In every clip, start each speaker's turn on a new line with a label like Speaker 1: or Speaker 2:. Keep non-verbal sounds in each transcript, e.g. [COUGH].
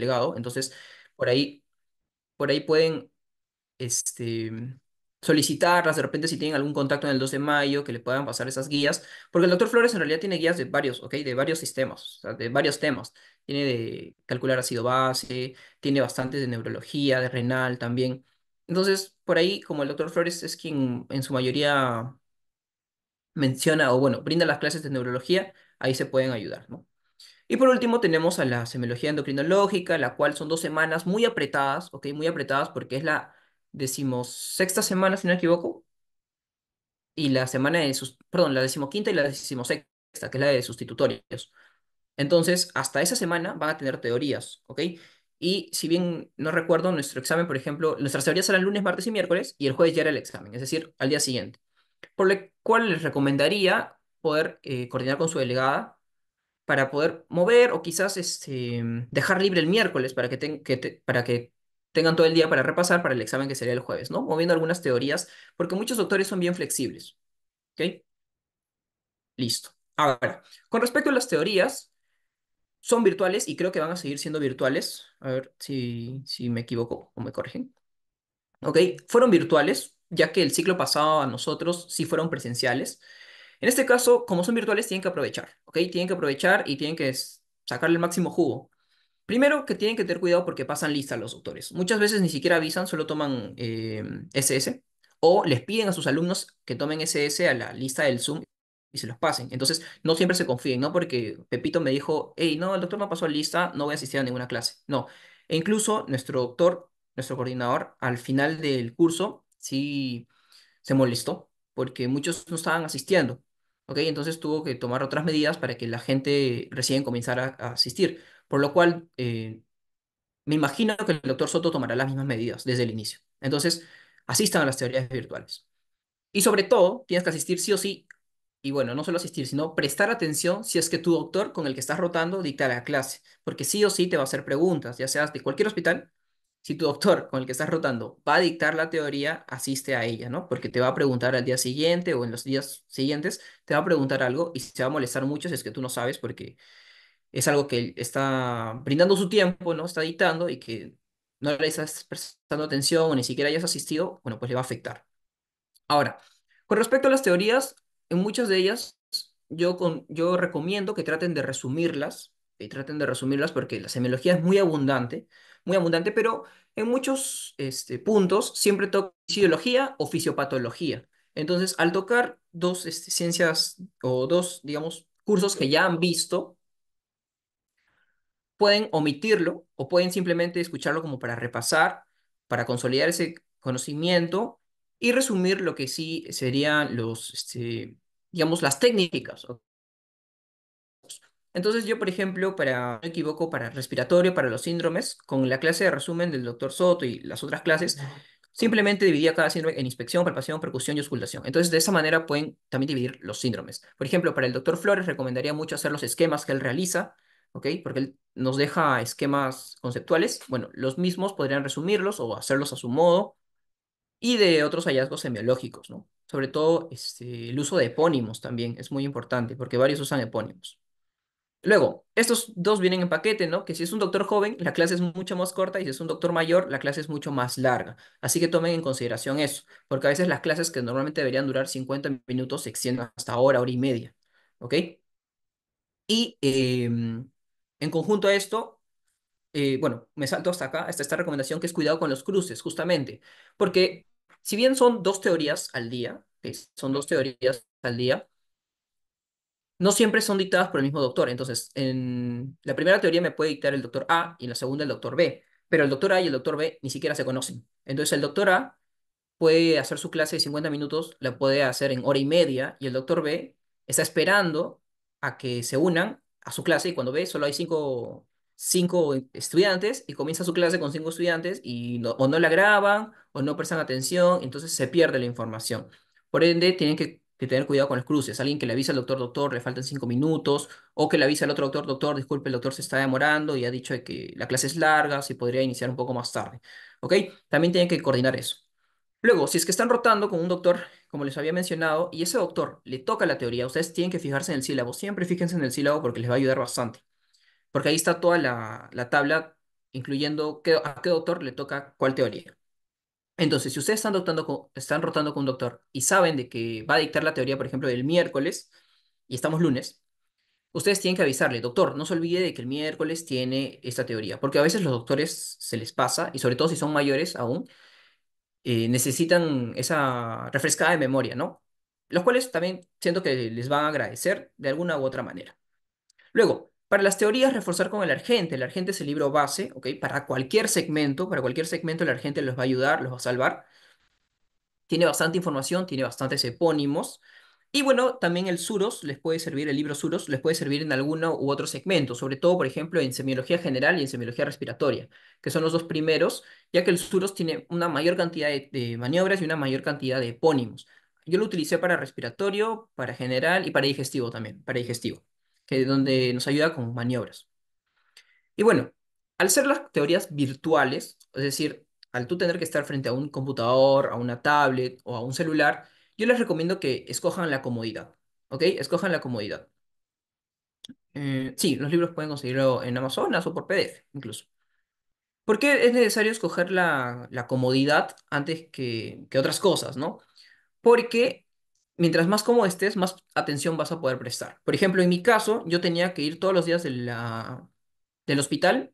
Speaker 1: delegado, entonces por ahí, por ahí pueden este, solicitarlas, de repente si tienen algún contacto en el 2 de mayo, que le puedan pasar esas guías, porque el doctor Flores en realidad tiene guías de varios, ¿ok? De varios sistemas, o sea, de varios temas. Tiene de calcular ácido base, tiene bastante de neurología, de renal también. Entonces, por ahí, como el doctor Flores es quien en su mayoría menciona o bueno, brinda las clases de neurología, ahí se pueden ayudar, ¿no? Y por último tenemos a la semiología endocrinológica, la cual son dos semanas muy apretadas, ¿ok? Muy apretadas porque es la decimosexta semana, si no me equivoco, y la semana de sus, perdón, la decimoquinta y la decimosexta, que es la de sustitutorios. Entonces, hasta esa semana van a tener teorías, ¿ok? Y si bien no recuerdo, nuestro examen, por ejemplo, nuestras teorías eran lunes, martes y miércoles, y el jueves ya era el examen, es decir, al día siguiente. Por lo cual les recomendaría poder eh, coordinar con su delegada para poder mover o quizás este, dejar libre el miércoles para que, que para que tengan todo el día para repasar para el examen que sería el jueves, ¿no? Moviendo algunas teorías, porque muchos doctores son bien flexibles. ¿Ok? Listo. Ahora, con respecto a las teorías, son virtuales y creo que van a seguir siendo virtuales. A ver si, si me equivoco o me corrigen. ¿Ok? Fueron virtuales, ya que el ciclo pasado a nosotros sí fueron presenciales. En este caso, como son virtuales, tienen que aprovechar, ¿ok? Tienen que aprovechar y tienen que sacarle el máximo jugo. Primero que tienen que tener cuidado porque pasan lista los doctores. Muchas veces ni siquiera avisan, solo toman SS eh, o les piden a sus alumnos que tomen SS a la lista del Zoom y se los pasen. Entonces, no siempre se confíen, ¿no? Porque Pepito me dijo, hey, no, el doctor no pasó lista, no voy a asistir a ninguna clase. No. E incluso nuestro doctor, nuestro coordinador, al final del curso, sí se molestó porque muchos no estaban asistiendo. ¿Ok? Entonces tuvo que tomar otras medidas para que la gente recién comenzara a asistir. Por lo cual, eh, me imagino que el doctor Soto tomará las mismas medidas desde el inicio. Entonces, asistan a las teorías virtuales. Y sobre todo, tienes que asistir sí o sí, y bueno, no solo asistir, sino prestar atención si es que tu doctor con el que estás rotando dicta la clase, porque sí o sí te va a hacer preguntas, ya seas de cualquier hospital, si tu doctor con el que estás rotando va a dictar la teoría, asiste a ella, ¿no? Porque te va a preguntar al día siguiente o en los días siguientes, te va a preguntar algo y se va a molestar mucho si es que tú no sabes, porque es algo que está brindando su tiempo, ¿no? Está dictando y que no le estás prestando atención o ni siquiera hayas asistido, bueno, pues le va a afectar. Ahora, con respecto a las teorías, en muchas de ellas yo, con, yo recomiendo que traten de resumirlas, y traten de resumirlas porque la semiología es muy abundante, muy abundante, pero en muchos este, puntos siempre toca fisiología o fisiopatología. Entonces, al tocar dos este, ciencias o dos, digamos, cursos que ya han visto, pueden omitirlo o pueden simplemente escucharlo como para repasar, para consolidar ese conocimiento y resumir lo que sí serían los, este, digamos, las técnicas. Entonces yo, por ejemplo, para, no me equivoco, para respiratorio, para los síndromes, con la clase de resumen del doctor Soto y las otras clases, simplemente dividía cada síndrome en inspección, palpación, percusión y auscultación. Entonces, de esa manera pueden también dividir los síndromes. Por ejemplo, para el doctor Flores recomendaría mucho hacer los esquemas que él realiza, ¿ok? Porque él nos deja esquemas conceptuales. Bueno, los mismos podrían resumirlos o hacerlos a su modo. Y de otros hallazgos semiológicos, ¿no? Sobre todo este, el uso de epónimos también es muy importante, porque varios usan epónimos. Luego, estos dos vienen en paquete, ¿no? Que si es un doctor joven, la clase es mucho más corta y si es un doctor mayor, la clase es mucho más larga. Así que tomen en consideración eso, porque a veces las clases que normalmente deberían durar 50 minutos se extienden hasta hora, hora y media, ¿ok? Y em, en conjunto a esto, eh, bueno, me salto hasta acá, hasta esta recomendación que es cuidado con los cruces, justamente, porque si bien son dos teorías al día, son dos teorías al día, no siempre son dictadas por el mismo doctor. Entonces, en la primera teoría me puede dictar el doctor A y en la segunda el doctor B, pero el doctor A y el doctor B ni siquiera se conocen. Entonces, el doctor A puede hacer su clase de 50 minutos, la puede hacer en hora y media, y el doctor B está esperando a que se unan a su clase y cuando ve solo hay cinco, estudiantes y comienza su clase con cinco estudiantes y o no la graban o no prestan atención, entonces se pierde la información. Por ende, tienen que, tener cuidado con los cruces. Alguien que le avisa al doctor, doctor, le faltan cinco minutos, o que le avisa al otro doctor, doctor, disculpe, el doctor se está demorando y ha dicho que la clase es larga, se podría iniciar un poco más tarde. ¿Ok? También tienen que coordinar eso. Luego, si es que están rotando con un doctor, como les había mencionado, y ese doctor le toca la teoría, ustedes tienen que fijarse en el sílabo. Siempre fíjense en el sílabo porque les va a ayudar bastante. Porque ahí está toda la, tabla incluyendo qué- a qué doctor le toca cuál teoría. Entonces, si ustedes están, rotando con un doctor y saben de que va a dictar la teoría, por ejemplo, del miércoles y estamos lunes, ustedes tienen que avisarle, doctor, no se olvide de que el miércoles tiene esta teoría, porque a veces los doctores se les pasa, y sobre todo si son mayores aún, eh, necesitan esa refrescada de memoria, ¿no? Los cuales también siento que les van a agradecer de alguna u otra manera. Luego, para las teorías, reforzar con el argente. El argente es el libro base, ¿ok? Para cualquier segmento, para cualquier segmento el argente los va a ayudar, los va a salvar. Tiene bastante información, tiene bastantes epónimos. Y bueno, también el Suros les puede servir, el libro Suros les puede servir en alguno u otro segmento, sobre todo, por ejemplo, en semiología general y en semiología respiratoria, que son los dos primeros, ya que el Suros tiene una mayor cantidad de, de maniobras y una mayor cantidad de epónimos. Yo lo utilicé para respiratorio, para general y para digestivo también, para digestivo, donde nos ayuda con maniobras. Y bueno, al ser las teorías virtuales, es decir, al tú tener que estar frente a un computador, a una tablet o a un celular, yo les recomiendo que escojan la comodidad, ¿ok? Escojan la comodidad. Eh, sí, los libros pueden conseguirlo en Amazonas o por PDF, incluso. ¿Por qué es necesario escoger la, la comodidad antes que, que otras cosas, ¿no? Porque mientras más cómodo estés, más atención vas a poder prestar. Por ejemplo, en mi caso, yo tenía que ir todos los días del hospital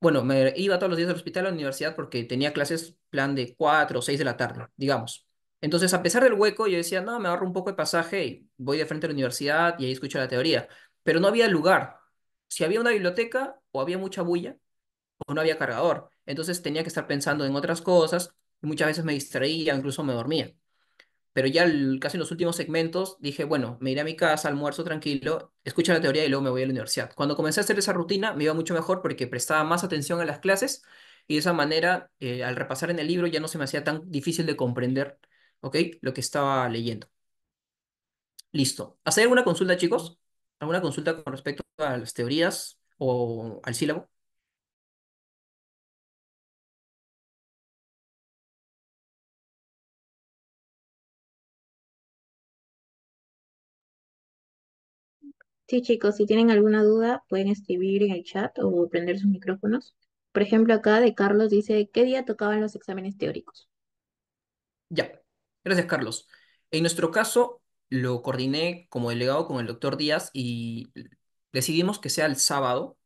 Speaker 1: bueno, me iba todos los días al hospital a la universidad porque tenía clases plan de 4 o 6 de la tarde, digamos. Entonces, a pesar del hueco, yo decía, no, me ahorro un poco de pasaje y voy de frente a la universidad y ahí escucho la teoría. Pero no había lugar. Si había una biblioteca o había mucha bulla o no había cargador. Entonces tenía que estar pensando en otras cosas y muchas veces me distraía, incluso me dormía. Pero ya casi en los últimos segmentos dije, bueno, me iré a mi casa, almuerzo tranquilo, escucho la teoría y luego me voy a la universidad. Cuando comencé a hacer esa rutina me iba mucho mejor porque prestaba más atención a las clases y de esa manera, eh, al repasar en el libro ya no se me hacía tan difícil de comprender, ¿ok? Lo que estaba leyendo. Listo. ¿Hacer alguna consulta, chicos? ¿Alguna consulta con respecto a las teorías o al sílabo?
Speaker 2: Sí, chicos, si tienen alguna duda, pueden escribir en el chat o prender sus micrófonos. Por ejemplo, acá de Carlos dice, ¿qué día tocaban los exámenes teóricos?
Speaker 1: Ya. Gracias, Carlos. En nuestro caso, lo coordiné como delegado con el doctor Díaz y decidimos que sea el sábado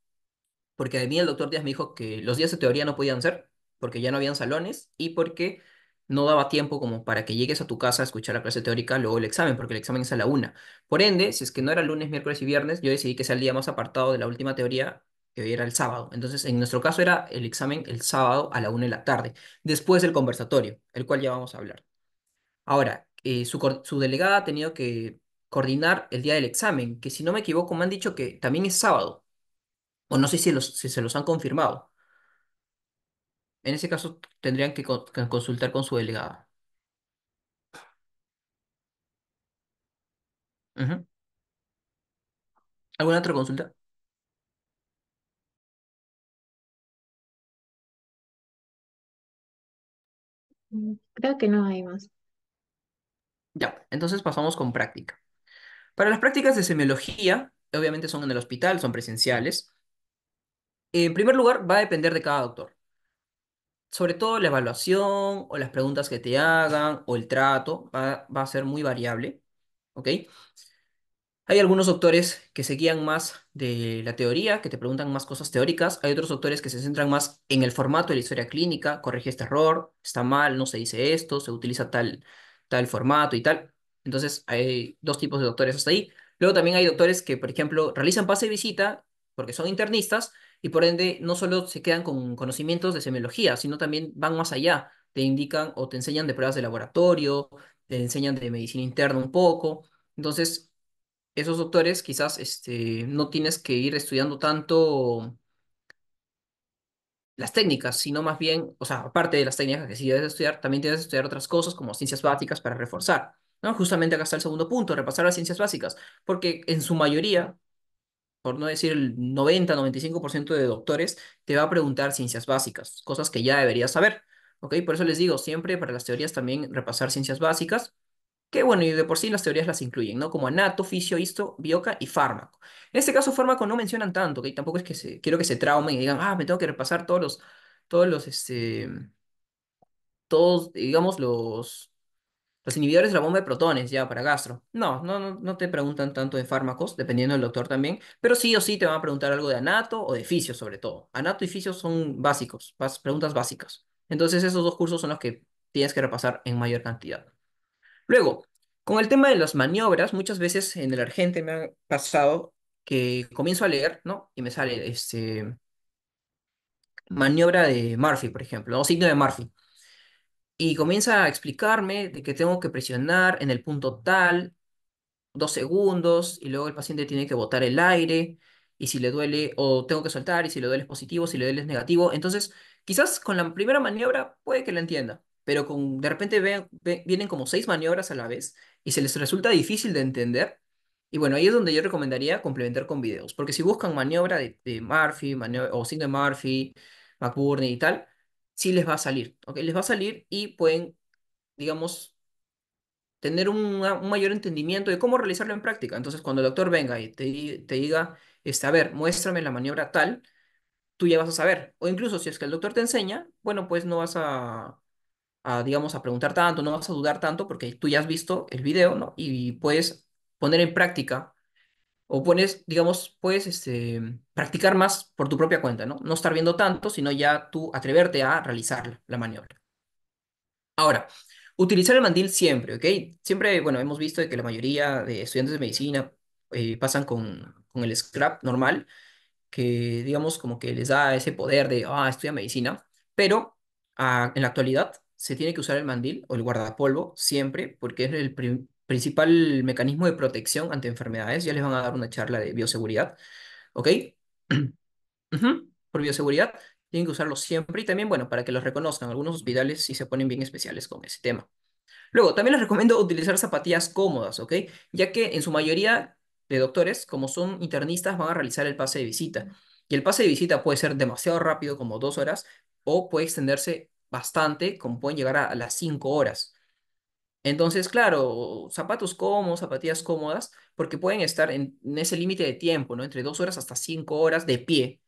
Speaker 1: porque de mí el doctor Díaz me dijo que los días de teoría no podían ser, porque ya no habían salones y porque no daba tiempo como para que llegues a tu casa a escuchar la clase teórica, luego el examen, porque el examen es a la una. Por ende, si es que no era lunes, miércoles y viernes, yo decidí que sea el día más apartado de la última teoría, que era el sábado. Entonces, en nuestro caso era el examen el sábado a la una de la tarde, después del conversatorio, el cual ya vamos a hablar. Ahora, eh, su, su delegada ha tenido que coordinar el día del examen, que si no me equivoco me han dicho que también es sábado. O no sé los, si se los han confirmado. En ese caso, tendrían que, co- que consultar con su delegada. Ujú. ¿Alguna otra consulta?
Speaker 2: Mm, Creo que no hay más.
Speaker 1: Ya, entonces pasamos con práctica. Para las prácticas de semiología, obviamente son en el hospital, son presenciales. En primer lugar, va a depender de cada doctor. Sobre todo la evaluación o las preguntas que te hagan o el trato va, va a ser muy variable. ¿Ok? Hay algunos doctores que se guían más de la teoría, que te preguntan más cosas teóricas. Hay otros doctores que se centran más en el formato de la historia clínica, corrige este error, está mal, no se dice esto, se utiliza tal, tal formato y tal. Entonces hay dos tipos de doctores hasta ahí. Luego también hay doctores que, por ejemplo, realizan pase de visita porque son internistas y por ende no solo se quedan con conocimientos de semiología, sino también van más allá. Te indican o te enseñan de pruebas de laboratorio, te enseñan de medicina interna un poco. Entonces, esos doctores quizás este, no tienes que ir estudiando tanto las técnicas, sino más bien, o sea, aparte de las técnicas que sí debes estudiar, también que estudiar otras cosas como ciencias básicas para reforzar, ¿no? Justamente acá está el segundo punto, repasar las ciencias básicas, porque en su mayoría, por no decir el 90-95% de doctores, te va a preguntar ciencias básicas, cosas que ya deberías saber, ¿ok? Por eso les digo, siempre para las teorías también repasar ciencias básicas que bueno, y de por sí las teorías las incluyen, ¿no? Como anato, fisio, histo, bioca y fármaco. En este caso, fármaco no mencionan tanto, que tampoco es que se, quiero que se traumen y digan, ah, me tengo que repasar todos los, todos los, este, todos, digamos, los, los inhibidores de la bomba de protones ya para gastro. No, no, no, te preguntan tanto de fármacos, dependiendo del doctor también, pero sí o sí te van a preguntar algo de anato o de fisio sobre todo. Anato y fisio son básicos, preguntas básicas. Entonces esos dos cursos son los que tienes que repasar en mayor cantidad. Luego, con el tema de las maniobras, muchas veces en el Argente me ha pasado que comienzo a leer, ¿no? Y me sale este, maniobra de Murphy, por ejemplo, o signo de Murphy. Y comienza a explicarme de que tengo que presionar en el punto tal, dos segundos y luego el paciente tiene que botar el aire y si le duele o tengo que soltar y si le duele es positivo, si le duele es negativo. Entonces, quizás con la primera maniobra puede que la entienda, pero con de repente vienen como seis maniobras a la vez y se les resulta difícil de entender. Y bueno, ahí es donde yo recomendaría complementar con videos, porque si buscan maniobra de, de Murphy o signo de Murphy, McBurney y tal, sí les va a salir, ¿ok? Les va a salir y pueden, digamos, tener un mayor entendimiento de cómo realizarlo en práctica. Entonces, cuando el doctor venga y te, te diga, este, a ver, muéstrame la maniobra tal, tú ya vas a saber. O incluso si es que el doctor te enseña, bueno, pues no vas a, a, digamos, a preguntar tanto, no vas a dudar tanto porque tú ya has visto el video, ¿no? Y puedes poner en práctica o pones, digamos, puedes este, practicar más por tu propia cuenta, ¿no? No estar viendo tanto, sino ya tú atreverte a realizar la maniobra. Ahora, utilizar el mandil siempre, ¿ok? Siempre, bueno, hemos visto que la mayoría de estudiantes de medicina eh, pasan con, con el scrap normal, que digamos como que les da ese poder de, ah, estudia medicina, pero ah, en la actualidad se tiene que usar el mandil o el guardapolvo siempre, porque es el principal mecanismo de protección ante enfermedades. Ya les van a dar una charla de bioseguridad, ¿ok? [CLEARS THROAT] Por bioseguridad, tienen que usarlo siempre y también, bueno, para que los reconozcan. Algunos hospitales sí se ponen bien especiales con ese tema. Luego, también les recomiendo utilizar zapatillas cómodas, ¿ok? Ya que en su mayoría de doctores, como son internistas, van a realizar el pase de visita. Y el pase de visita puede ser demasiado rápido, como dos horas, o puede extenderse bastante, como pueden llegar a, a las cinco horas. Entonces, claro, zapatos cómodos, zapatillas cómodas, porque pueden estar en, ese límite de tiempo, ¿no? Entre dos horas hasta cinco horas de pie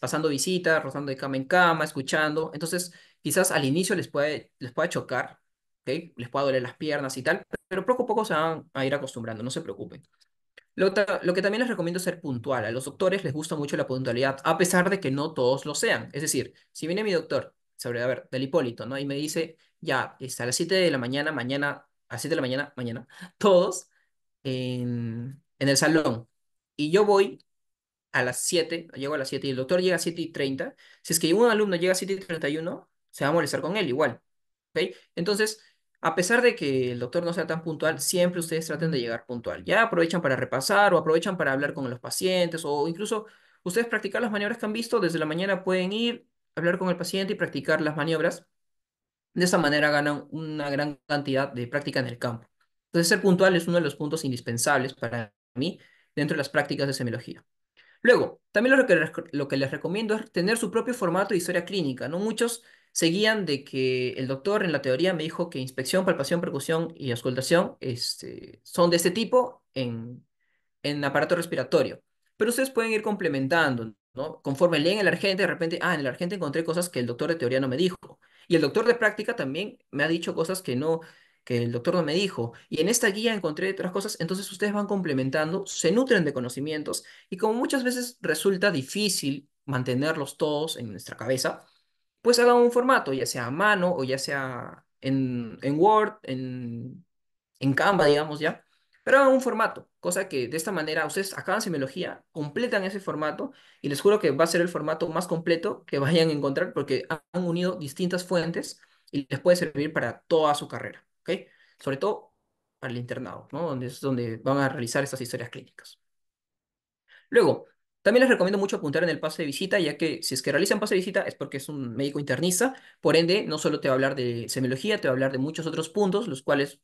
Speaker 1: pasando visita, rotando de cama en cama, escuchando. Entonces, quizás al inicio les puede, les pueda chocar, ¿ok? Les pueda doler las piernas y tal, pero poco a poco se van a ir acostumbrando, no se preocupen. Lo que también les recomiendo es ser puntual. A los doctores les gusta mucho la puntualidad, a pesar de que no todos lo sean. Es decir, si viene mi doctor, sobre, a ver, del Hipólito, ¿no? Y me dice, ya, está a las 7 de la mañana, mañana, a las 7 de la mañana, mañana, [LAUGHS] todos en, en el salón. Y yo voy a las siete llego a las 7 y el doctor llega a 7 y treinta si es que un alumno llega a 7 y 31, se va a molestar con él igual, ¿ok? Entonces, a pesar de que el doctor no sea tan puntual, siempre ustedes traten de llegar puntual. Ya aprovechan para repasar o aprovechan para hablar con los pacientes o incluso ustedes practicar las maniobras que han visto, desde la mañana pueden ir, hablar con el paciente y practicar las maniobras. De esa manera ganan una gran cantidad de práctica en el campo. Entonces, ser puntual es uno de los puntos indispensables para mí dentro de las prácticas de semiología. Luego, también lo que, les- recomiendo es tener su propio formato de historia clínica, ¿no? Muchos se guían de que el doctor en la teoría me dijo que inspección, palpación, percusión y auscultación este, son de este tipo en, en aparato respiratorio. Pero ustedes pueden ir complementando, ¿no? Conforme leen el argente, de repente, ah, en el argente encontré cosas que el doctor de teoría no me dijo. Y el doctor de práctica también me ha dicho cosas que no, que el doctor no me dijo. Y en esta guía encontré otras cosas, entonces ustedes van complementando, se nutren de conocimientos y como muchas veces resulta difícil mantenerlos todos en nuestra cabeza, pues hagan un formato, ya sea a mano o ya sea en, en Word, en, en Canva, digamos ya, pero hagan un formato, cosa que de esta manera ustedes acaban semiología, completan ese formato y les juro que va a ser el formato más completo que [LAUGHS] vayan a encontrar porque han unido distintas fuentes y les puede servir para toda su carrera, ¿ok? Sobre todo para el internado, ¿no? Donde es donde van a realizar estas historias clínicas. Luego, también les recomiendo mucho apuntar en el pase de visita, ya que si es que realizan pase de visita es porque es un médico internista, por ende, no solo te va a hablar de semiología, te va a hablar de muchos otros puntos, los cuales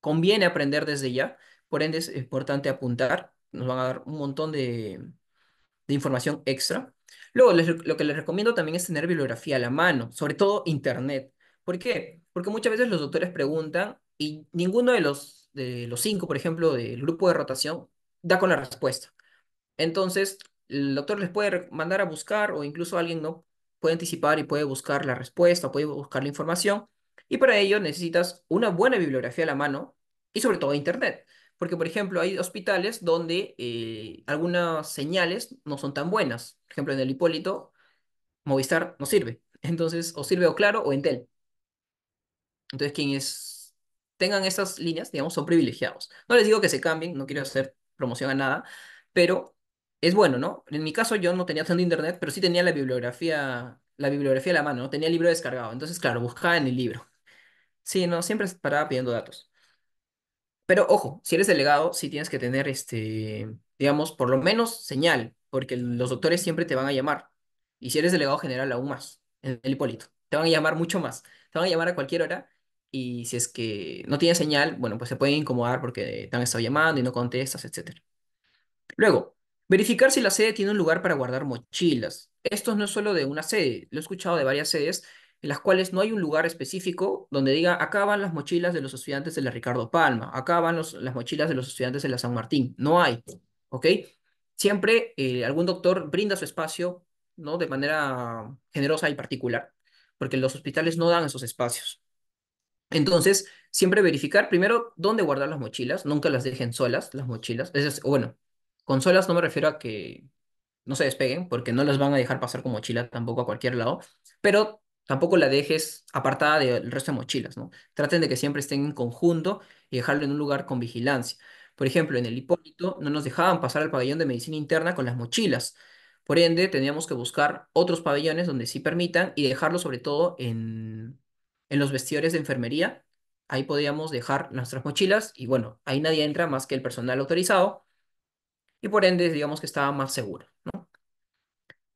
Speaker 1: conviene aprender desde ya, por ende es importante apuntar, nos van a dar un montón de, de información extra. Luego, les lo que les recomiendo también es tener bibliografía a la mano, sobre todo internet. ¿Por qué? Porque muchas veces los doctores preguntan y ninguno de los, de los cinco, por ejemplo, del grupo de rotación, da con la respuesta. Entonces, el doctor les puede mandar a buscar o incluso alguien no puede anticipar y puede buscar la respuesta, puede buscar la información. Y para ello necesitas una buena bibliografía a la mano y sobre todo internet. Porque, por ejemplo, hay hospitales donde eh, algunas señales no son tan buenas. Por ejemplo, en el Hipólito, Movistar no sirve. [LAUGHS] Entonces, o sirve o Claro o Entel. Entonces, quienes tengan estas líneas, digamos, son privilegiados. No les digo que se cambien, no quiero hacer promoción a nada, pero es bueno, ¿no? En mi caso yo no tenía tanto internet, pero sí tenía la bibliografía, la bibliografía a la mano, ¿no? Tenía el libro descargado. Entonces, claro, buscaba en el libro. Sí, no, siempre paraba pidiendo datos. Pero ojo, si eres delegado, sí tienes que tener, este, digamos, por lo menos señal, porque los doctores siempre te van a llamar. Y si eres delegado general, aún más, en el Hipólito. Te van a llamar mucho más. Te van a llamar a cualquier hora. Y si es que no tienes señal, bueno, pues se pueden incomodar porque te han estado llamando y no contestas, etcétera. Luego, verificar si la sede tiene un lugar para guardar mochilas. Esto no es solo de una sede, lo he escuchado de varias sedes en las cuales no hay un lugar específico donde diga, acá van las mochilas de los estudiantes de la Ricardo Palma, acá van los- las mochilas de los estudiantes de la San Martín. No hay, ¿ok? Siempre eh, algún doctor brinda su espacio, ¿no? De manera generosa y particular, porque los hospitales no dan esos espacios. Entonces, siempre verificar primero dónde guardar las mochilas, nunca las dejen solas, las mochilas. Es, bueno, con solas no me refiero a que no se despeguen, porque no las van a dejar pasar con mochila tampoco a cualquier lado, pero tampoco la dejes apartada del resto de mochilas, ¿no? Traten de que siempre estén en conjunto y dejarlo en un lugar con vigilancia. Por ejemplo, en el Hipólito no nos dejaban pasar al pabellón de medicina interna con las mochilas. Por ende, teníamos que buscar otros pabellones donde sí permitan y dejarlo sobre todo en, en los vestidores de enfermería. Ahí podíamos dejar nuestras mochilas y bueno, ahí nadie entra más que el personal autorizado y por ende digamos que estaba más seguro.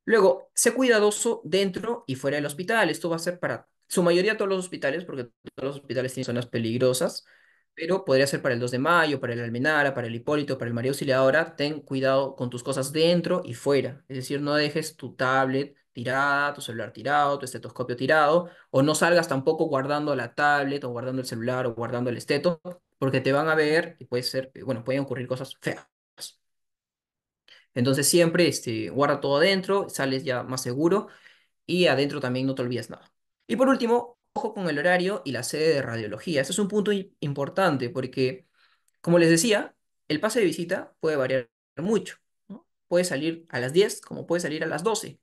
Speaker 1: Luego, sé cuidadoso dentro y fuera del hospital. Esto va a ser para su mayoría todos los hospitales, porque todos los hospitales tienen zonas peligrosas, pero podría ser para el 2 de mayo, para el Almenara, para el Hipólito, para el María Auxiliadora. Ten cuidado con tus cosas dentro y fuera. Es decir, no dejes tu tablet tirada, tu celular tirado, tu estetoscopio tirado, o no salgas tampoco guardando la tablet o guardando el celular o guardando el esteto, porque te van a ver y puede ser, bueno, pueden ocurrir cosas feas. Entonces siempre este, guarda todo adentro, sales ya más seguro y adentro también no te olvides nada. Y por último, ojo con el horario y la sede de radiología. Este es un punto importante porque, como les decía, el pase de visita puede variar mucho. Puede salir a las 10 como puede salir a las 12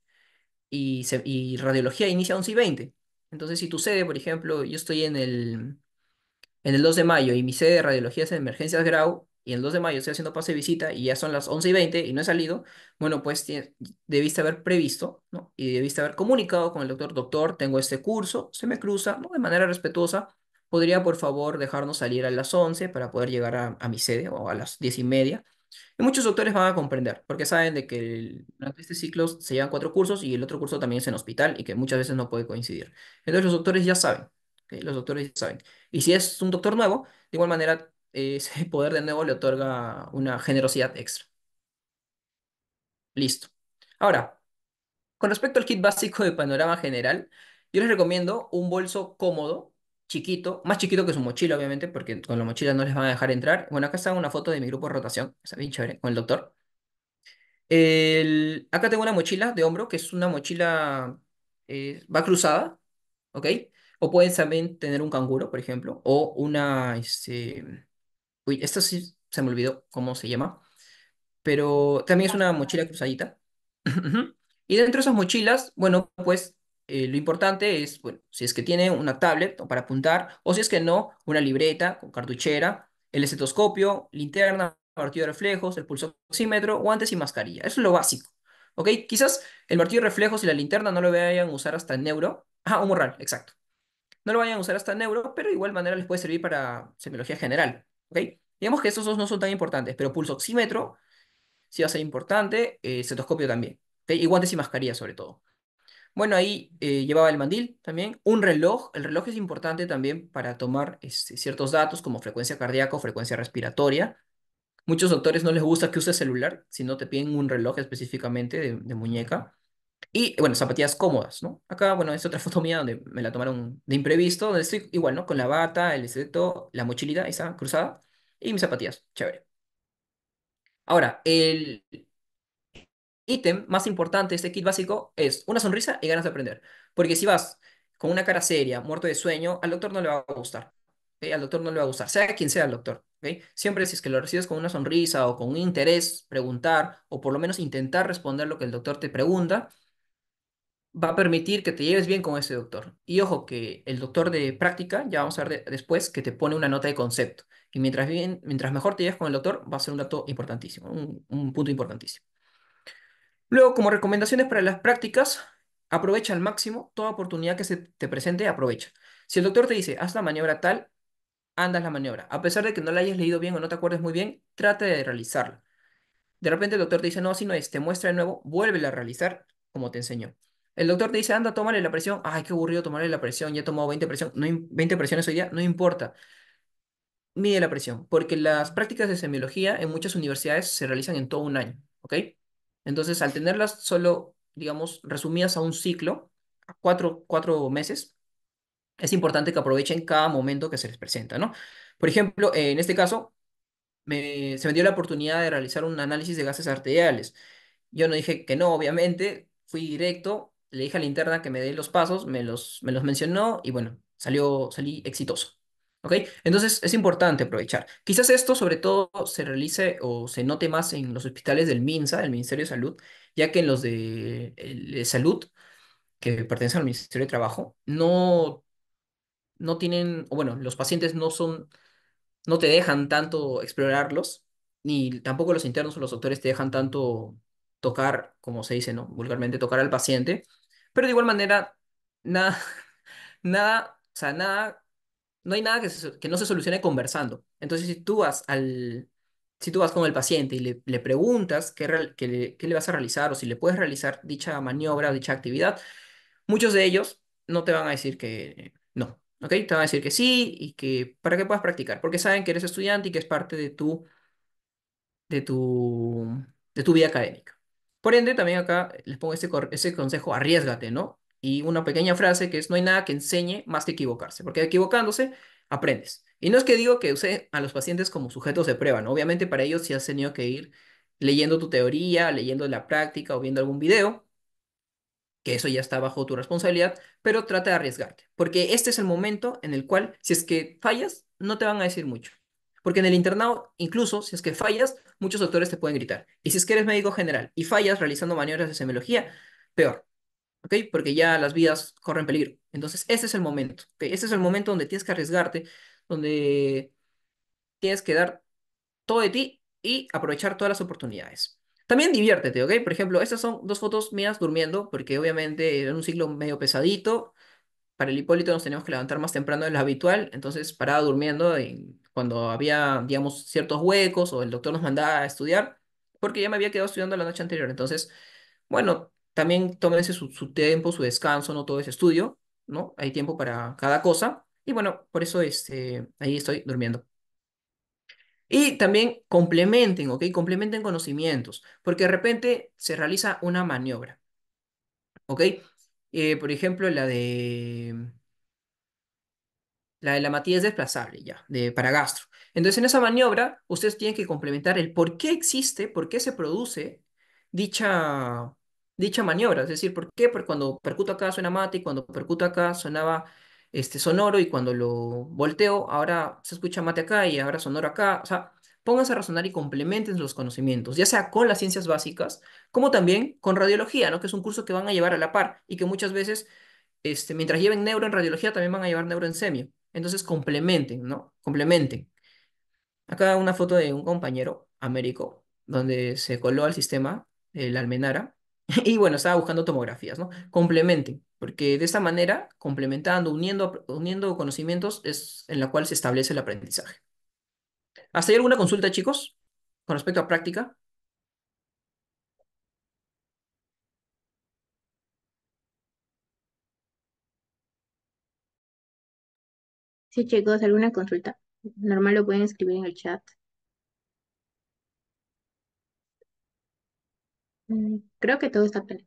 Speaker 1: y, se- y radiología inicia a 11 y 20. Entonces, si tu sede, por ejemplo, yo estoy en el, en el 2 de mayo y mi sede de radiología es en Emergencias Grau, y el 2 de mayo estoy haciendo pase de visita y ya son las 11 y 20 y no he salido, bueno, pues debiste haber previsto, ¿no? Y debiste haber comunicado con el doctor, doctor, tengo este curso, se me cruza, ¿no? De manera respetuosa, podría por favor dejarnos salir a las 11 para poder llegar a, mi sede o a las 10 y media. Y muchos doctores van a comprender, porque saben de que durante este ciclo se llevan cuatro cursos y el otro curso también es en hospital y que muchas veces no puede coincidir. Entonces los doctores ya saben, ¿ok? Los doctores ya saben. Y si es un doctor nuevo, de igual manera, ese poder de nuevo le otorga una generosidad extra. Listo. Ahora, con respecto al kit básico de panorama general, yo les recomiendo un bolso cómodo, chiquito, más chiquito que su mochila, obviamente, porque con la mochila no les van a dejar entrar. Bueno, acá está una foto de mi grupo de rotación, está bien chévere, con el doctor. Acá tengo una mochila de hombro, que es una mochila, eh, va cruzada, ¿ok? O pueden también tener un canguro, por ejemplo, o una, este, esta sí se me olvidó cómo se llama, pero también es una mochila cruzadita. [LAUGHS] Y dentro de esas mochilas, bueno, pues eh, lo importante es, bueno, si es que tiene una tablet para apuntar, o si es que no, una libreta con cartuchera, el estetoscopio, linterna, martillo de reflejos, el pulso oxímetro, guantes y mascarilla. Eso es lo básico. ¿Ok? Quizás el martillo de reflejos y la linterna no lo vayan a usar hasta el neuro. Ah, un morral, exacto. No lo vayan a usar hasta el neuro, pero de igual manera les puede servir para semiología general. ¿Ok? Digamos que estos dos no son tan importantes, pero pulso oxímetro sí va a ser importante, eh, estetoscopio también. ¿ok? Y guantes y mascarilla sobre todo. Bueno, ahí eh, llevaba el mandil también, un reloj. El reloj es importante también para tomar este, ciertos datos como frecuencia cardíaca o frecuencia respiratoria. Muchos doctores no les gusta que uses celular, si no te piden un reloj específicamente de muñeca. Y bueno, zapatillas cómodas, ¿no? Acá, bueno, es otra foto mía donde me la tomaron de imprevisto, donde estoy igual, ¿no? Con la bata, el esteto, la mochilita, esa cruzada, y mis zapatillas, chévere. Ahora, el ítem más importante de este kit básico es una sonrisa y ganas de aprender. Porque si vas con una cara seria, muerto de sueño, al doctor no le va a gustar. ¿ok? Al doctor no le va a gustar, sea quien sea el doctor. Siempre si es que lo recibes con una sonrisa o con un interés, preguntar o por lo menos intentar responder lo que el doctor te pregunta, va a permitir que te lleves bien con ese doctor. Y ojo que el doctor de práctica, ya vamos a ver de- después, que te pone una nota de concepto. Y mientras, bien, mientras mejor te lleves con el doctor, va a ser un dato importantísimo, un un punto importantísimo. Luego, como recomendaciones para las prácticas, aprovecha al máximo toda oportunidad que se te presente, aprovecha. Si el doctor te dice, haz la maniobra tal, andas la maniobra. A pesar de que no la hayas leído bien o no te acuerdes muy bien, trata de realizarla. De repente el doctor te dice, no, así no es, te muestra de nuevo, vuélvela a realizar como te enseñó. El doctor te dice, anda, tómale la presión. Ay, qué aburrido tomarle la presión, ya he tomado 20 presión, no, im- 20 presiones hoy día, no importa mide la presión, porque las prácticas de semiología en muchas universidades se realizan en todo un año, ¿ok? Entonces, al tenerlas solo, digamos, resumidas a un ciclo, cuatro, cuatro meses, es importante que aprovechen cada momento que se les presenta, ¿no? Por ejemplo, en este caso, me- se me dio la oportunidad de realizar un análisis de gases arteriales. Yo no dije que no, obviamente, fui directo, le dije a la interna que me dé los pasos, me los, me los mencionó y bueno, salió, salí exitoso. ¿Ok? Entonces es importante aprovechar. Quizás esto sobre todo se realice o se note más en los hospitales del MINSA, el Ministerio de Salud, ya que en los de Salud, que pertenecen al Ministerio de Trabajo, no, no tienen, o bueno, los pacientes no son no te dejan tanto explorarlos, ni tampoco los internos o los doctores te dejan tanto tocar, como se dice, ¿no? Vulgarmente tocar al paciente, pero de igual manera, nada, [LAUGHS] nada, o sea, nada, no hay nada que, se- que no se solucione conversando. Entonces, si tú vas al, si tú vas con el paciente y le, le preguntas qué, real- qué le, qué le vas a realizar o si le puedes realizar dicha maniobra dicha actividad, Muchos de ellos no te van a decir que no, ¿ok? Te van a decir que sí y que para que puedas practicar, porque saben que eres estudiante y que es parte de tu, de tu, de tu vida académica. Por ende, también acá les pongo ese, consejo, arriesgate, ¿no? Y una pequeña frase que es, no hay nada que enseñe más que equivocarse, porque equivocándose aprendes. Y no es que digo que use a los pacientes como sujetos de prueba, ¿no? Obviamente para ellos sí has tenido que ir leyendo tu teoría, leyendo la práctica o viendo algún video que eso ya está bajo tu responsabilidad, pero trata de arriesgarte, porque este es el momento en el cual, si es que fallas, no te van a decir mucho. Porque en el internado, incluso si es que fallas, muchos doctores te pueden gritar. Y si es que eres médico general y fallas realizando maniobras de semiología, peor, ¿ok? Porque ya las vidas corren peligro. Entonces, este es el momento, ¿ok? Este es el momento donde tienes que arriesgarte, donde tienes que dar todo de ti y aprovechar todas las oportunidades. También diviértete, ¿ok? Por ejemplo, estas son dos fotos mías durmiendo, porque obviamente era un ciclo medio pesadito. Para el Hipólito nos teníamos que levantar más temprano de lo habitual, entonces paraba durmiendo en- cuando había, digamos, ciertos huecos o el doctor nos mandaba a estudiar, porque ya me había quedado estudiando la noche anterior. Entonces, bueno, también tómense su, su tiempo, su descanso, no todo ese estudio, ¿no? Hay tiempo para cada cosa. Y bueno, por eso este, ahí estoy durmiendo. Y también complementen, ¿ok? Complementen conocimientos, porque de repente se realiza una maniobra, ¿ok? Eh, por ejemplo, la de la de la es desplazable ya, de para gastro. Entonces, en esa maniobra, ustedes tienen que complementar el por qué existe, por qué se produce dicha, dicha maniobra. Es decir, por qué, porque cuando percuto acá suena mate y cuando percuto acá sonaba este, sonoro y cuando lo volteo, ahora se escucha mate acá y ahora sonoro acá. O sea, pónganse a razonar y complementen los conocimientos, ya sea con las ciencias básicas, como también con radiología, ¿no? Que es un curso que van a llevar a la par y que muchas veces este, mientras lleven neuro en radiología, también van a llevar neuro en semio. Entonces complementen, ¿no? Complementen. Acá una foto de un compañero, Américo, donde se coló al sistema, el Almenara, [LAUGHS] y bueno, estaba buscando tomografías, ¿no? Complementen, porque de esta manera, complementando, uniendo, uniendo conocimientos, es en la cual se establece el aprendizaje. ¿Hasta ahí alguna consulta, chicos? Con respecto a práctica.
Speaker 2: Sí, chicos, ¿alguna consulta? Normal lo pueden escribir en el chat. Mm, Creo que todo está claro.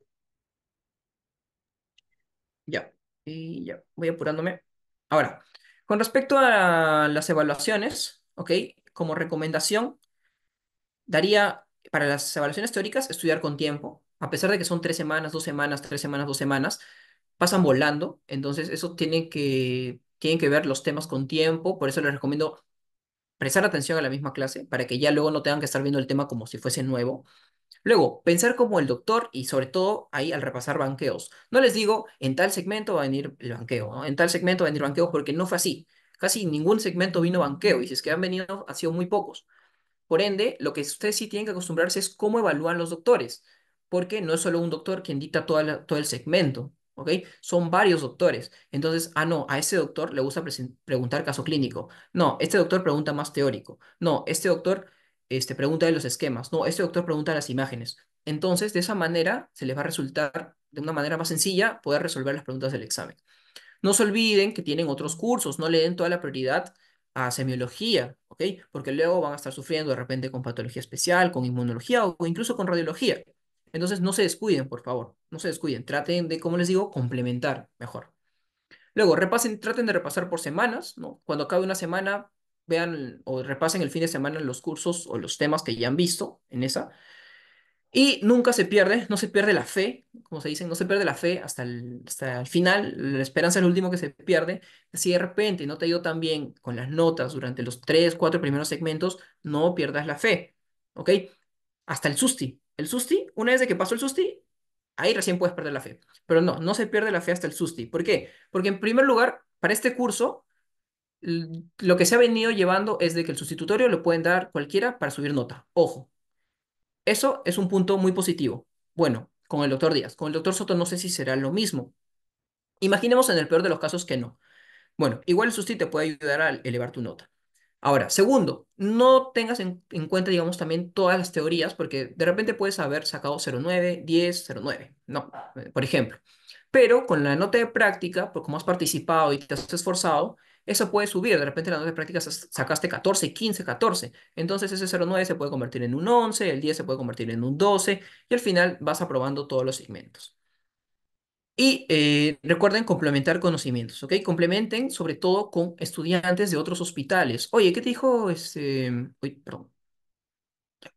Speaker 1: Y ya, voy apurándome. Ahora, con respecto a las evaluaciones, ¿ok? Como recomendación, daría para las evaluaciones teóricas estudiar con tiempo, a pesar de que son tres semanas, dos semanas, tres semanas, dos semanas, pasan volando, entonces eso tiene que, tienen que ver los temas con tiempo, por eso les recomiendo prestar atención a la misma clase, para que ya luego no tengan que estar viendo el tema como si fuese nuevo. Luego, pensar como el doctor y sobre todo ahí al repasar banqueos. No les digo, en tal segmento va a venir el banqueo. En tal segmento va a venir banqueo porque no fue así. Casi ningún segmento vino banqueo y si es que han venido, ha sido muy pocos. Por ende, lo que ustedes sí tienen que acostumbrarse es cómo evalúan los doctores, porque no es solo un doctor quien dicta toda la- todo el segmento, ¿ok? Son varios doctores. Entonces, ah, no, a ese doctor le gusta preguntar caso clínico. No, este doctor pregunta más teórico. No, este doctor este, pregunta de los esquemas. No, este doctor pregunta las imágenes. Entonces, de esa manera, se les va a resultar de una manera más sencilla poder resolver las preguntas del examen. No se olviden que tienen otros cursos, no le den toda la prioridad a semiología, ¿ok? Porque luego van a estar sufriendo de repente con patología especial, con inmunología o incluso con radiología. Entonces, no se descuiden, por favor, no se descuiden. Traten de, como les digo, complementar mejor. Luego, repasen, traten de repasar por semanas, ¿no? Cuando acabe una semana, vean o repasen el fin de semana los cursos o los temas que ya han visto en esa y nunca se pierde, no se pierde la fe, como se dice, no se pierde la fe hasta el, hasta el final, la esperanza es lo último que se pierde. Si de repente no te ha ido tan bien con las notas durante los tres, cuatro primeros segmentos, no pierdas la fe, ¿ok? Hasta el susti. El susti, una vez que pasó el susti, ahí recién puedes perder la fe. Pero no, no se pierde la fe hasta el susti. ¿Por qué? Porque en primer lugar, para este curso, lo que se ha venido llevando es de que el sustitutorio lo pueden dar cualquiera para subir nota. Ojo. Eso es un punto muy positivo. Bueno, con el doctor Díaz. Con el doctor Soto no sé si será lo mismo. Imaginemos en el peor de los casos que no. Bueno, igual el susti te puede ayudar a elevar tu nota. Ahora, segundo, no tengas en, en cuenta, digamos, también todas las teorías, porque de repente puedes haber sacado 0,9, 10, 0,9, no, por ejemplo. Pero con la nota de práctica, por como has participado y te has esforzado, eso puede subir. De repente la nota práctica sacaste 14, 15, 14. Entonces ese 0,9 se puede convertir en un 11, el 10 se puede convertir en un 12 y al final vas aprobando todos los segmentos. Y eh, recuerden complementar conocimientos, ¿ok? Complementen sobre todo con estudiantes de otros hospitales. Oye, ¿qué te dijo este... Uy, perdón.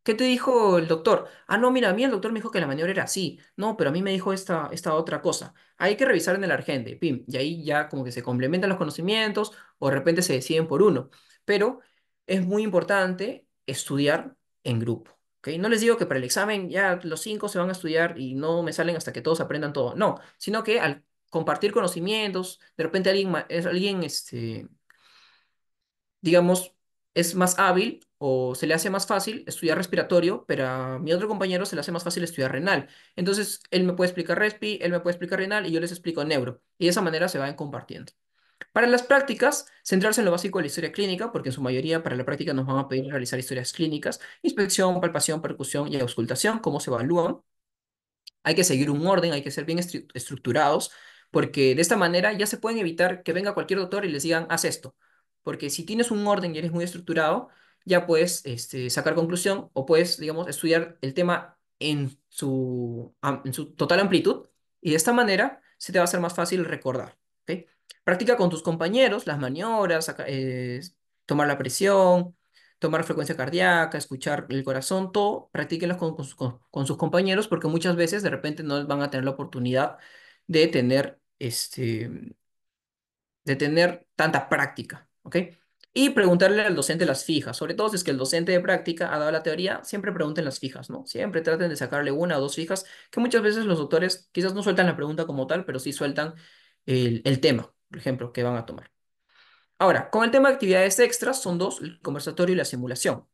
Speaker 1: ¿Qué te dijo el doctor? Ah, no, mira, a mí el doctor me dijo que la maniobra era así. No, pero a mí me dijo esta, esta otra cosa. Hay que revisar en el Argente, pim. Y ahí ya como que se complementan los conocimientos o de repente se deciden por uno. Pero es muy importante estudiar en grupo. ¿ok? No les digo que para el examen ya los cinco se van a estudiar y no me salen hasta que todos aprendan todo. No, sino que al compartir conocimientos, de repente alguien, alguien este, digamos, es más hábil o se le hace más fácil estudiar respiratorio, pero a mi otro compañero se le hace más fácil estudiar renal. Entonces, él me puede explicar respi, él me puede explicar renal y yo les explico neuro. Y de esa manera se van compartiendo. Para las prácticas, centrarse en lo básico de la historia clínica, porque en su mayoría para la práctica nos van a pedir realizar historias clínicas, inspección, palpación, percusión y auscultación, cómo se evalúan. Hay que seguir un orden, hay que ser bien estru- estructurados, porque de esta manera ya se pueden evitar que venga cualquier doctor y les digan, haz esto. Porque si tienes un orden y eres muy estructurado, ya puedes este, sacar conclusión o puedes, digamos, estudiar el tema en su, en su total amplitud y de esta manera se te va a hacer más fácil recordar. Practica con tus compañeros las maniobras, eh, tomar la presión tomar frecuencia cardíaca, escuchar el corazón, todo, practíquenlo con, con- con sus compañeros porque muchas veces de repente no van a tener la oportunidad de tener, este, de tener tanta práctica, Y preguntarle al docente las fijas, sobre todo si es que el docente de práctica ha dado la teoría, siempre pregunten las fijas, ¿no? Siempre traten de sacarle una o dos fijas, que muchas veces los doctores quizás no sueltan la pregunta como tal, pero sí sueltan el, el tema, por ejemplo, que van a tomar. Ahora, con el tema de actividades extras, son dos, el conversatorio y la simulación.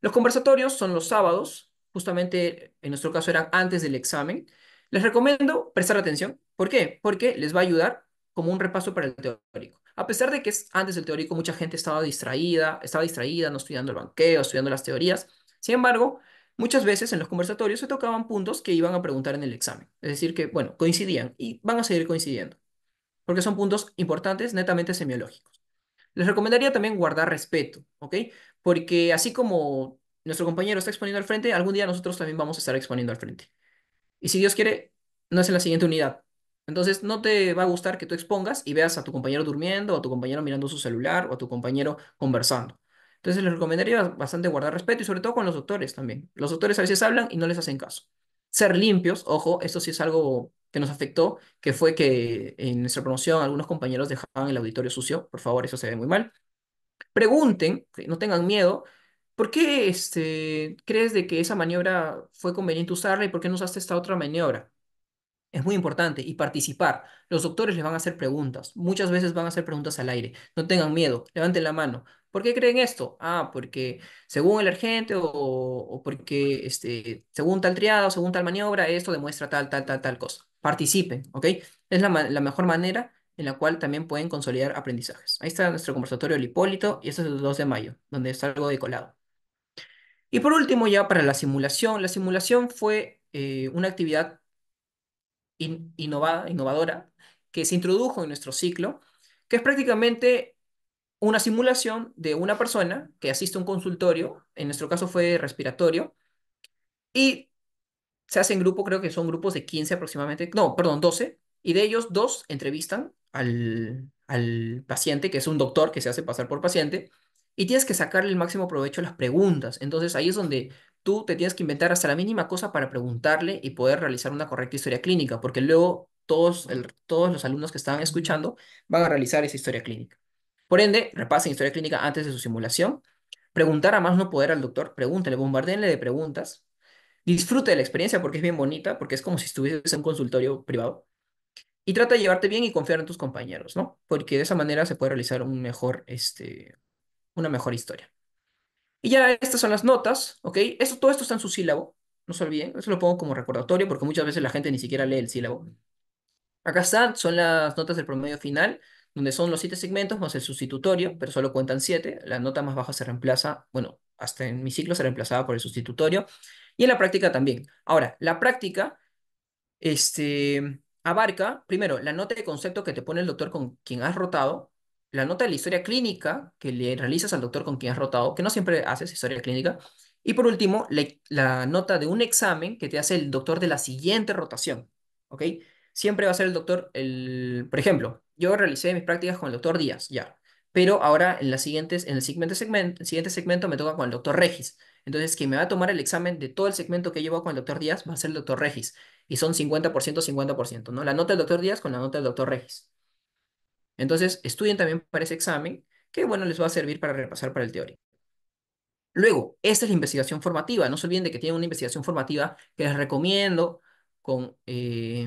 Speaker 1: Los conversatorios son los sábados, justamente en nuestro caso eran antes del examen. Les recomiendo prestar atención. ¿Por qué? Porque les va a ayudar como un repaso para el teórico. A pesar de que es antes del teórico, mucha gente estaba distraída, estaba distraída, no estudiando el banqueo, estudiando las teorías. Sin embargo, muchas veces en los conversatorios se tocaban puntos que iban a preguntar en el examen. Es decir, que, bueno, coincidían y van a seguir coincidiendo, porque son puntos importantes, netamente semiológicos. Les recomendaría también guardar respeto, ¿ok? Porque así como nuestro compañero está exponiendo al frente, algún día nosotros también vamos a estar exponiendo al frente. Y si Dios quiere, no es en la siguiente unidad. Entonces, no te va a gustar que tú expongas y veas a tu compañero durmiendo, o a tu compañero mirando su celular, o a tu compañero conversando. Entonces, les recomendaría bastante guardar respeto y sobre todo con los doctores también. Los doctores a veces hablan y no les hacen caso. Ser limpios, ojo, esto sí es algo que nos afectó, que fue que en nuestra promoción algunos compañeros dejaban el auditorio sucio. Por favor, eso se ve muy mal. Pregunten, no tengan miedo. ¿Por qué este, crees de que esa maniobra fue conveniente usarla y por qué no usaste esta otra maniobra? Es muy importante y participar. Los doctores les van a hacer preguntas. Muchas veces van a hacer preguntas al aire. No tengan miedo, levanten la mano. ¿Por qué creen esto? Ah, porque según el agente o, o porque este, según tal triado, según tal maniobra, esto demuestra tal, tal, tal, tal cosa. Participen, ¿ok? Es la, la mejor manera en la cual también pueden consolidar aprendizajes. Ahí está nuestro conversatorio del Hipólito y este es el 2 de mayo, donde está algo de colado. Y por último, ya para la simulación. La simulación fue eh, una actividad innovadora que se introdujo en nuestro ciclo, que es prácticamente una simulación de una persona que asiste a un consultorio, en nuestro caso fue respiratorio, y se hace en grupo, creo que son grupos de 15 aproximadamente, no, perdón, 12 y de ellos dos entrevistan al, al paciente, que es un doctor que se hace pasar por paciente, y tienes que sacarle el máximo provecho a las preguntas. Entonces ahí es donde tú te tienes que inventar hasta la mínima cosa para preguntarle y poder realizar una correcta historia clínica, porque luego todos, todos los alumnos que estaban escuchando van a realizar esa historia clínica. Por ende, repasen historia clínica antes de su simulación. Preguntar a más no poder al doctor, pregúntale, bombardeenle de preguntas Disfruta de la experiencia porque es bien bonita, porque es como si estuvieses en un consultorio privado. Y trata de llevarte bien y confiar en tus compañeros, ¿no? Porque de esa manera se puede realizar un mejor, este, una mejor historia. Y ya estas son las notas, ¿ok? Esto, todo esto está en su sílabo, no se olviden. Eso lo pongo como recordatorio porque muchas veces la gente ni siquiera lee el sílabo. Acá están, son las notas del promedio final, donde son los siete segmentos más el sustitutorio, pero solo cuentan siete. La nota más baja se reemplaza, bueno, hasta en mi ciclo se reemplazaba por el sustitutorio. Y en la práctica también. Ahora, la práctica este, abarca, primero, la nota de concepto que te pone el doctor con quien has rotado, la nota de la historia clínica que le realizas al doctor con quien has rotado, que no siempre haces historia clínica, y por último, la, nota de un examen que te hace el doctor de la siguiente rotación, ¿ok? Siempre va a ser el doctor, el, por ejemplo, yo realicé mis prácticas con el doctor Díaz, ya, pero ahora en, las siguientes, en el siguiente segmento, siguiente segmento me toca con el doctor Regis. Entonces, quien me va a tomar el examen de todo el segmento que llevo con el doctor Díaz va a ser el doctor Regis y son cincuenta por ciento cincuenta por ciento ¿no? La nota del doctor Díaz con la nota del doctor Regis. Entonces, estudien también para ese examen, que bueno, les va a servir para repasar para el teórico. Luego, esta es la investigación formativa. No se olviden de que tienen una investigación formativa que les recomiendo con, eh,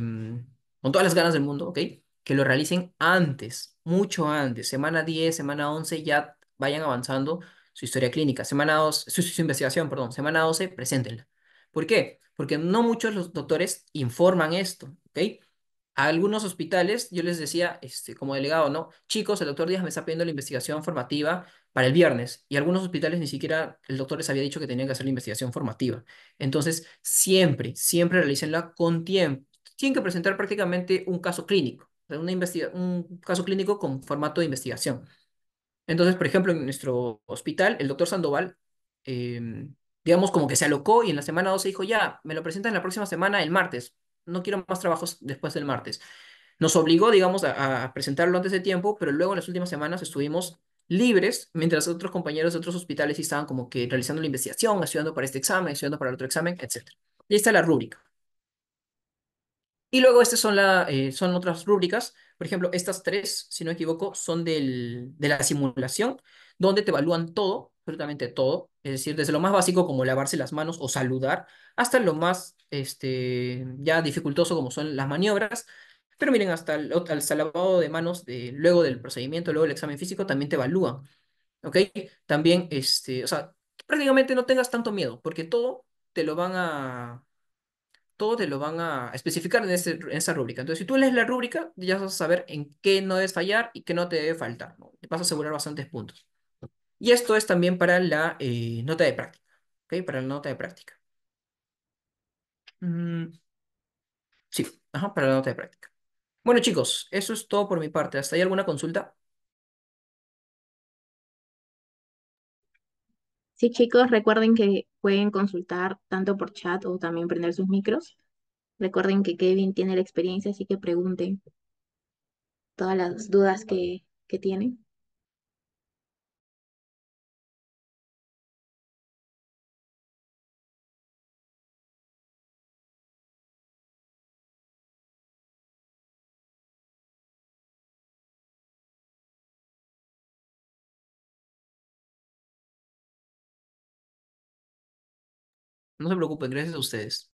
Speaker 1: con todas las ganas del mundo, ¿ok? Que lo realicen antes, mucho antes. Semana 10 semana 11 ya vayan avanzando su historia clínica. Semana 2, su, su investigación, perdón. Semana 12 preséntenla. ¿Por qué? Porque no muchos los doctores informan esto, ¿ok? A algunos hospitales yo les decía, este, como delegado, ¿no? Chicos, el doctor Díaz me está pidiendo la investigación formativa para el viernes y algunos hospitales ni siquiera el doctor les había dicho que tenían que hacer la investigación formativa. Entonces, siempre, siempre realícenla con tiempo. Tienen que presentar prácticamente un caso clínico, una un caso clínico con formato de investigación. Entonces, por ejemplo, en nuestro hospital, el doctor Sandoval, em, digamos, como que se alocó y en la semana 12 dijo, ya, me lo presentan la próxima semana, el martes. No quiero más trabajos después del martes. Nos obligó, digamos, a, presentarlo antes de tiempo, pero luego en las últimas semanas estuvimos libres, mientras otros compañeros de otros hospitales estaban como que realizando la investigación, estudiando para este examen, estudiando para el otro examen, etc. Y ahí está la rúbrica. Y luego estas son, la, eh, son otras rúbricas. Por ejemplo, estas tres, si no me equivoco, son del, de la simulación, donde te evalúan todo, absolutamente todo. Es decir, desde lo más básico como lavarse las manos o saludar, hasta lo más este, ya dificultoso como son las maniobras. Pero miren, hasta el, hasta el lavado de manos de, luego del procedimiento, luego del examen físico, también te evalúan. ¿Ok? También, este, o sea, prácticamente no tengas tanto miedo, porque todo te lo van a todo te lo van a especificar en, ese- en esa rúbrica. Entonces, si tú lees la rúbrica, ya vas a saber en qué no debes fallar y qué no te debe faltar, ¿no? Te vas a asegurar bastantes puntos. Y esto es también para la eh, nota de práctica, ¿ok? Para la nota de práctica. Mm, sí, ajá, para la nota de práctica. Bueno, chicos, eso es todo por mi parte. ¿Hasta ahí alguna consulta?
Speaker 2: Sí, chicos, recuerden que pueden consultar tanto por chat o también prender sus micros. Recuerden que Kevin tiene la experiencia, así que pregunten todas las dudas que, que tienen.
Speaker 1: No se preocupen, gracias a ustedes.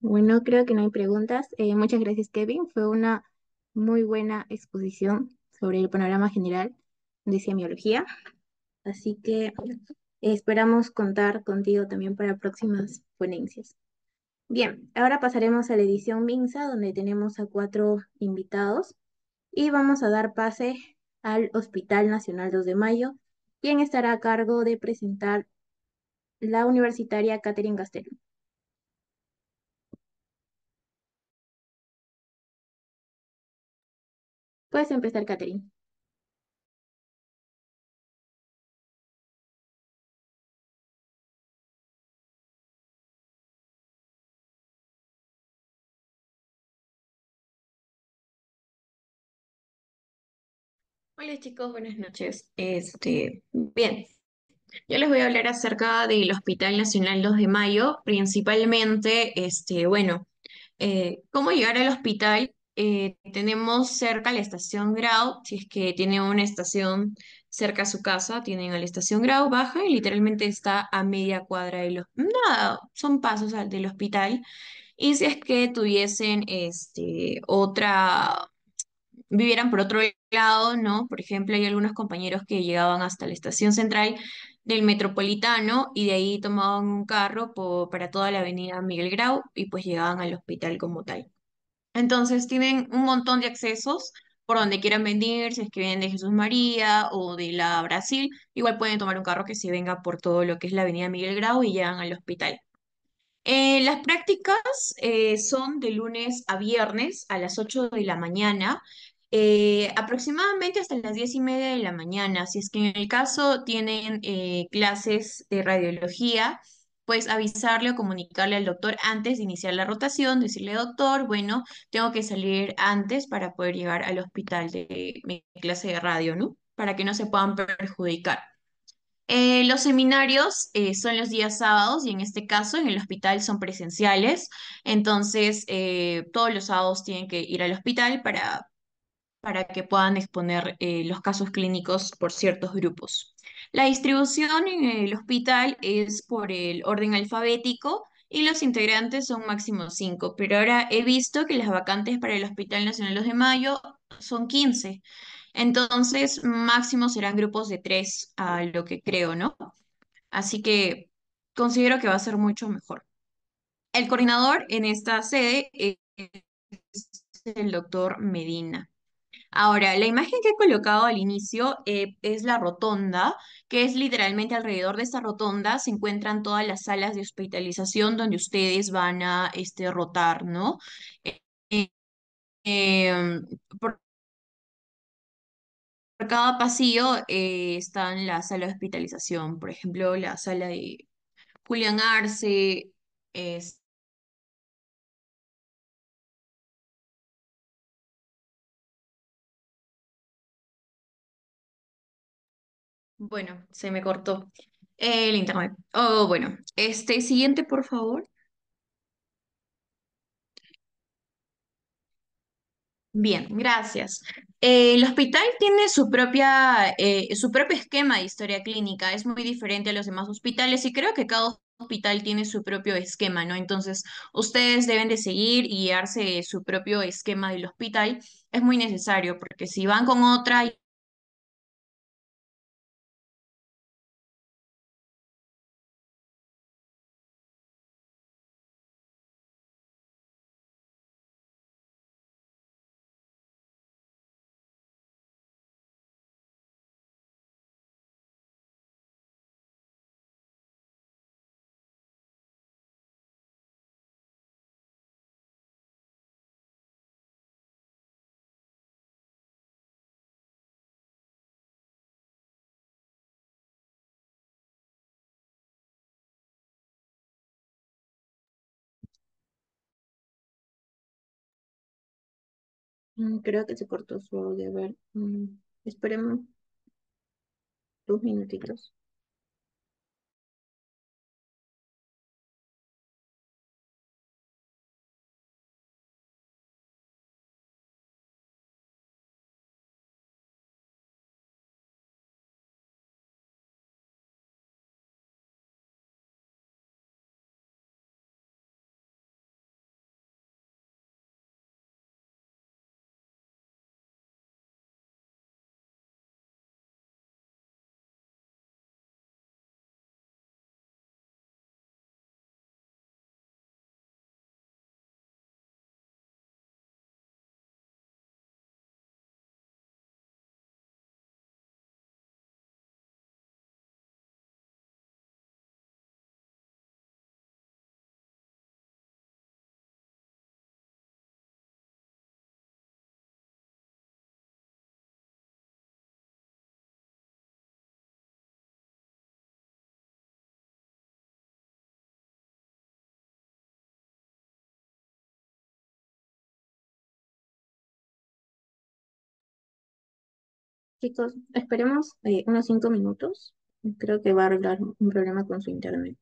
Speaker 2: Bueno, creo que no hay preguntas. Eh, muchas gracias, Kevin. Fue una muy buena exposición sobre el panorama general de semiología. Así que esperamos contar contigo también para próximas ponencias. Bien, ahora pasaremos a la edición MINSA, donde tenemos a cuatro invitados y vamos a dar pase al Hospital Nacional 2 de Mayo, quien estará a cargo de presentar la universitaria Catherine Gastelum. Puedes empezar, Catherine.
Speaker 3: Hola chicos, buenas noches. Este, bien, yo les voy a hablar acerca del Hospital Nacional 2 de Mayo, principalmente, este, bueno, eh, cómo llegar al hospital. Eh, tenemos cerca la estación Grau, si es que tienen una estación cerca a su casa, tienen a la estación Grau, baja y literalmente está a media cuadra de los, nada, son pasos al del hospital. Y si es que tuviesen este, otra vivieran por otro lado, ¿no? Por ejemplo, hay algunos compañeros que llegaban hasta la estación central del Metropolitano y de ahí tomaban un carro para toda la avenida Miguel Grau y pues llegaban al hospital como tal. Entonces tienen un montón de accesos por donde quieran venir, si es que vienen de Jesús María o de la Brasil, igual pueden tomar un carro que se venga por todo lo que es la avenida Miguel Grau y llegan al hospital. Eh, las prácticas eh, son de lunes a viernes a las 8 de la mañana, eh, aproximadamente hasta las 10 y media de la mañana. Si es que en el caso tienen eh, clases de radiología, pues avisarle o comunicarle al doctor antes de iniciar la rotación, decirle, doctor, bueno, tengo que salir antes para poder llegar al hospital de mi clase de radio, ¿no? Para que no se puedan perjudicar. Eh, los seminarios son los días sábados y en este caso en el hospital son presenciales, entonces todos los sábados tienen que ir al hospital para, para que puedan exponer eh, los casos clínicos por ciertos grupos. La distribución en el hospital es por el orden alfabético y los integrantes son máximo cinco, pero ahora he visto que las vacantes para el Hospital Nacional 2 de Mayo son 15. Entonces, máximo serán grupos de tres, a lo que creo, ¿no? Así que considero que va a ser mucho mejor. El coordinador en esta sede es el doctor Medina. Ahora, la imagen que he colocado al inicio eh, es la rotonda, que es literalmente alrededor de esta rotonda se encuentran todas las salas de hospitalización donde ustedes van a este, rotar, ¿no? Eh, eh, em, por cada pasillo están las salas de hospitalización, por ejemplo, la sala de Julián Arce, es, bueno, se me cortó el internet. Oh, bueno, este siguiente, por favor. Bien, gracias. Eh, el hospital tiene su propia, eh, su propio esquema de historia clínica, es muy diferente a los demás hospitales y creo que cada hospital tiene su propio esquema, ¿no? Entonces, ustedes deben de seguir y guiarse su propio esquema del hospital. Es muy necesario porque si van con otra
Speaker 2: Creo que se cortó su audio. A ver, mm, esperemos dos minutitos. Chicos, esperemos eh, unos cinco minutos. Creo que va a arreglar un problema con su internet.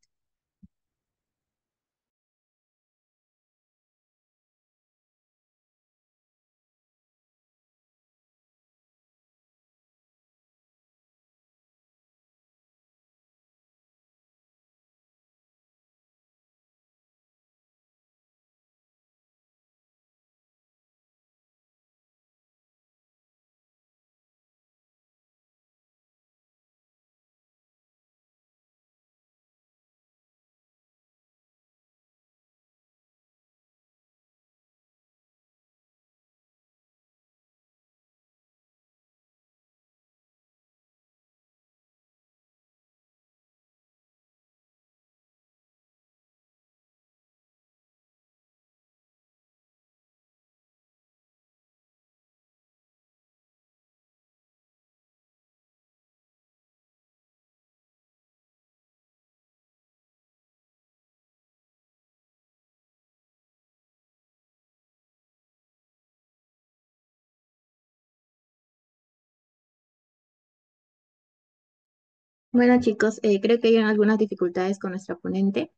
Speaker 2: Bueno, chicos, eh, creo que hay algunas dificultades con nuestra ponente.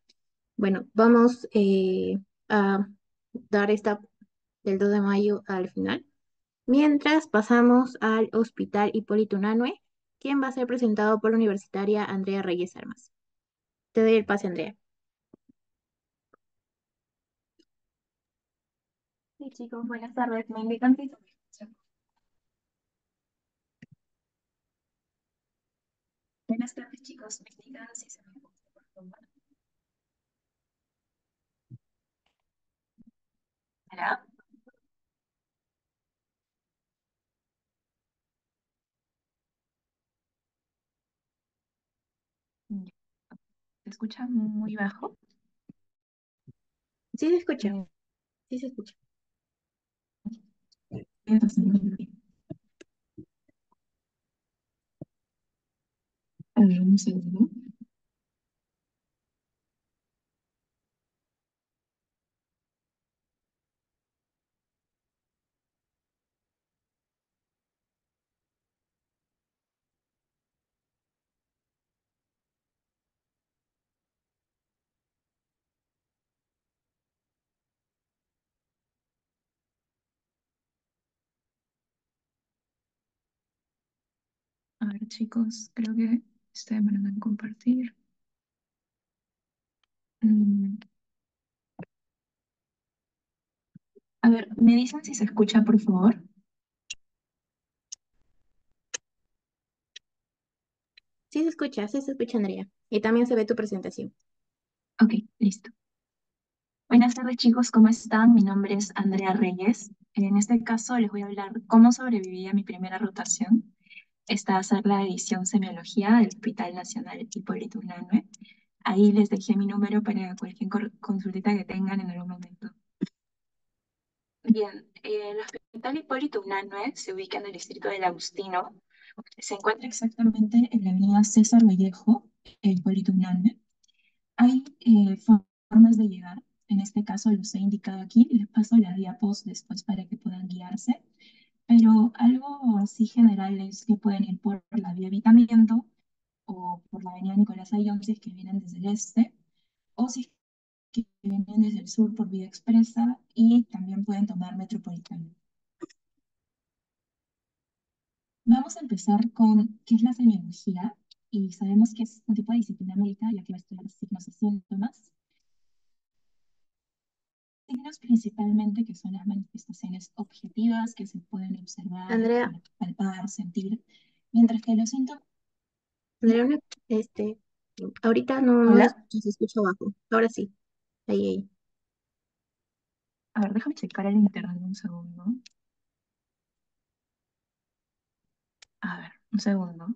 Speaker 2: Bueno, vamos eh, a dar esta del 2 de mayo al final. Mientras pasamos al Hospital Hipólito Unanue, quien va a ser presentado por la universitaria Andrea Reyes Armas. Te doy el pase, Andrea.
Speaker 4: Sí, chicos, buenas tardes. ¿Me indican se me escucha? Buenas tardes, chicos. ¿Me indican si se me escucha, por favor? ¿Se escucha muy bajo?
Speaker 2: Sí se escucha,
Speaker 4: Eh,
Speaker 2: sí se escucha.
Speaker 4: entonces, muy bien. A ver, un segundo. A ver, chicos, creo que estoy demorando en compartir. Mm, A ver, ¿me dicen si se escucha, por favor?
Speaker 2: Sí se escucha, sí se escucha, Andrea. Y también se ve tu presentación.
Speaker 4: Ok, listo. Buenas tardes chicos, ¿cómo están? Mi nombre es Andrea Reyes. En este caso les voy a hablar cómo sobreviví a mi primera rotación. Esta ser la edición Semiología del Hospital Nacional Hipólito Unanue. Ahí les dejé mi número para cualquier consulta que tengan en algún momento. Bien, eh, el Hospital Hipólito Unanue se ubica en el distrito del Agustino. Se encuentra exactamente en la avenida César Vallejo, Hipólito Unanue. Hay eh, formas de llegar. En este caso los he indicado aquí, les paso las diapos después para que puedan guiarse. Pero algo así general es que pueden ir por la vía Vitamiento o por la avenida Nicolás Ayllón si es que vienen desde el este, o si es que vienen desde el sur por vía expresa y también pueden tomar Metropolitano. Vamos a empezar con qué es la semiología y sabemos que es un tipo de disciplina médica ya que va a estudiar signos y síntomas. Principalmente que son las manifestaciones objetivas que se pueden observar,
Speaker 2: Andrea,
Speaker 4: palpar, sentir, mientras que los síntomas...
Speaker 2: Andrea, este, ahorita no, no
Speaker 4: Hola,
Speaker 2: escucho, se escucha abajo. Ahora sí. Ahí, ahí.
Speaker 4: a ver, déjame checar el internet un segundo. A ver, un segundo.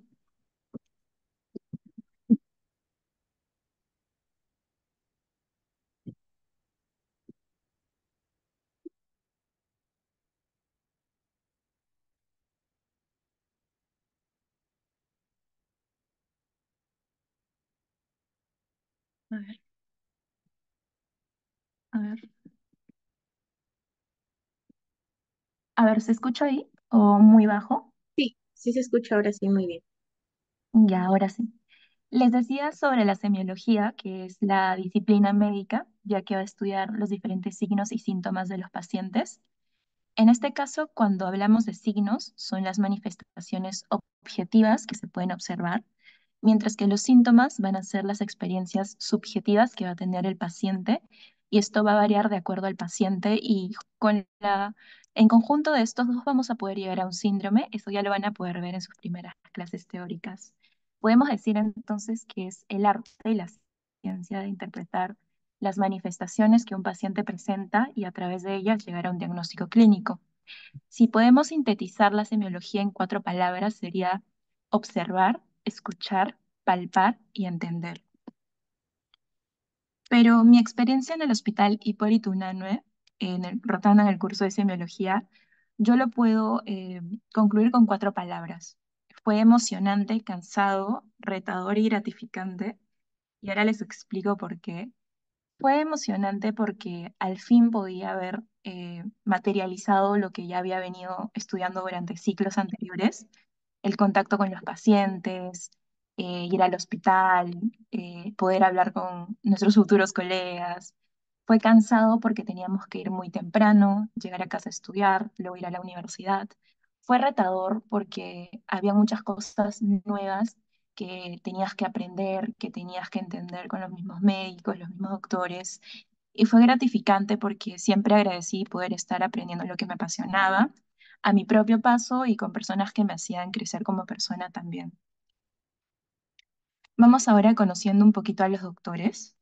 Speaker 4: A ver, a ver. A ver, ¿se escucha ahí? ¿O muy bajo?
Speaker 2: Sí, sí se escucha ahora sí, muy bien.
Speaker 4: Ya, ahora sí. Les decía sobre la semiología, que es la disciplina médica, ya que va a estudiar los diferentes signos y síntomas de los pacientes. En este caso, cuando hablamos de signos, son las manifestaciones objetivas que se pueden observar, mientras que los síntomas van a ser las experiencias subjetivas que va a tener el paciente, y esto va a variar de acuerdo al paciente y con la, en conjunto de estos dos vamos a poder llegar a un síndrome, eso ya lo van a poder ver en sus primeras clases teóricas. Podemos decir entonces que es el arte y la ciencia de interpretar las manifestaciones que un paciente presenta y a través de ellas llegar a un diagnóstico clínico. Si podemos sintetizar la semiología en cuatro palabras, sería observar, escuchar, palpar y entender. Pero mi experiencia en el Hospital Hipólito Unanue, en el, rotando en el curso de semiología, yo lo puedo eh, concluir con cuatro palabras. Fue emocionante, cansado, retador y gratificante. Y ahora les explico por qué. Fue emocionante porque al fin podía haber eh, materializado lo que ya había venido estudiando durante ciclos anteriores, el contacto con los pacientes, eh, ir al hospital, eh, poder hablar con nuestros futuros colegas. Fue cansado porque teníamos que ir muy temprano, llegar a casa a estudiar, luego ir a la universidad. Fue retador porque había muchas cosas nuevas que tenías que aprender, que tenías que entender con los mismos médicos, los mismos doctores. Y fue gratificante porque siempre agradecí poder estar aprendiendo lo que me apasionaba a mi propio paso y con personas que me hacían crecer como persona también. Vamos ahora conociendo un poquito a los doctores.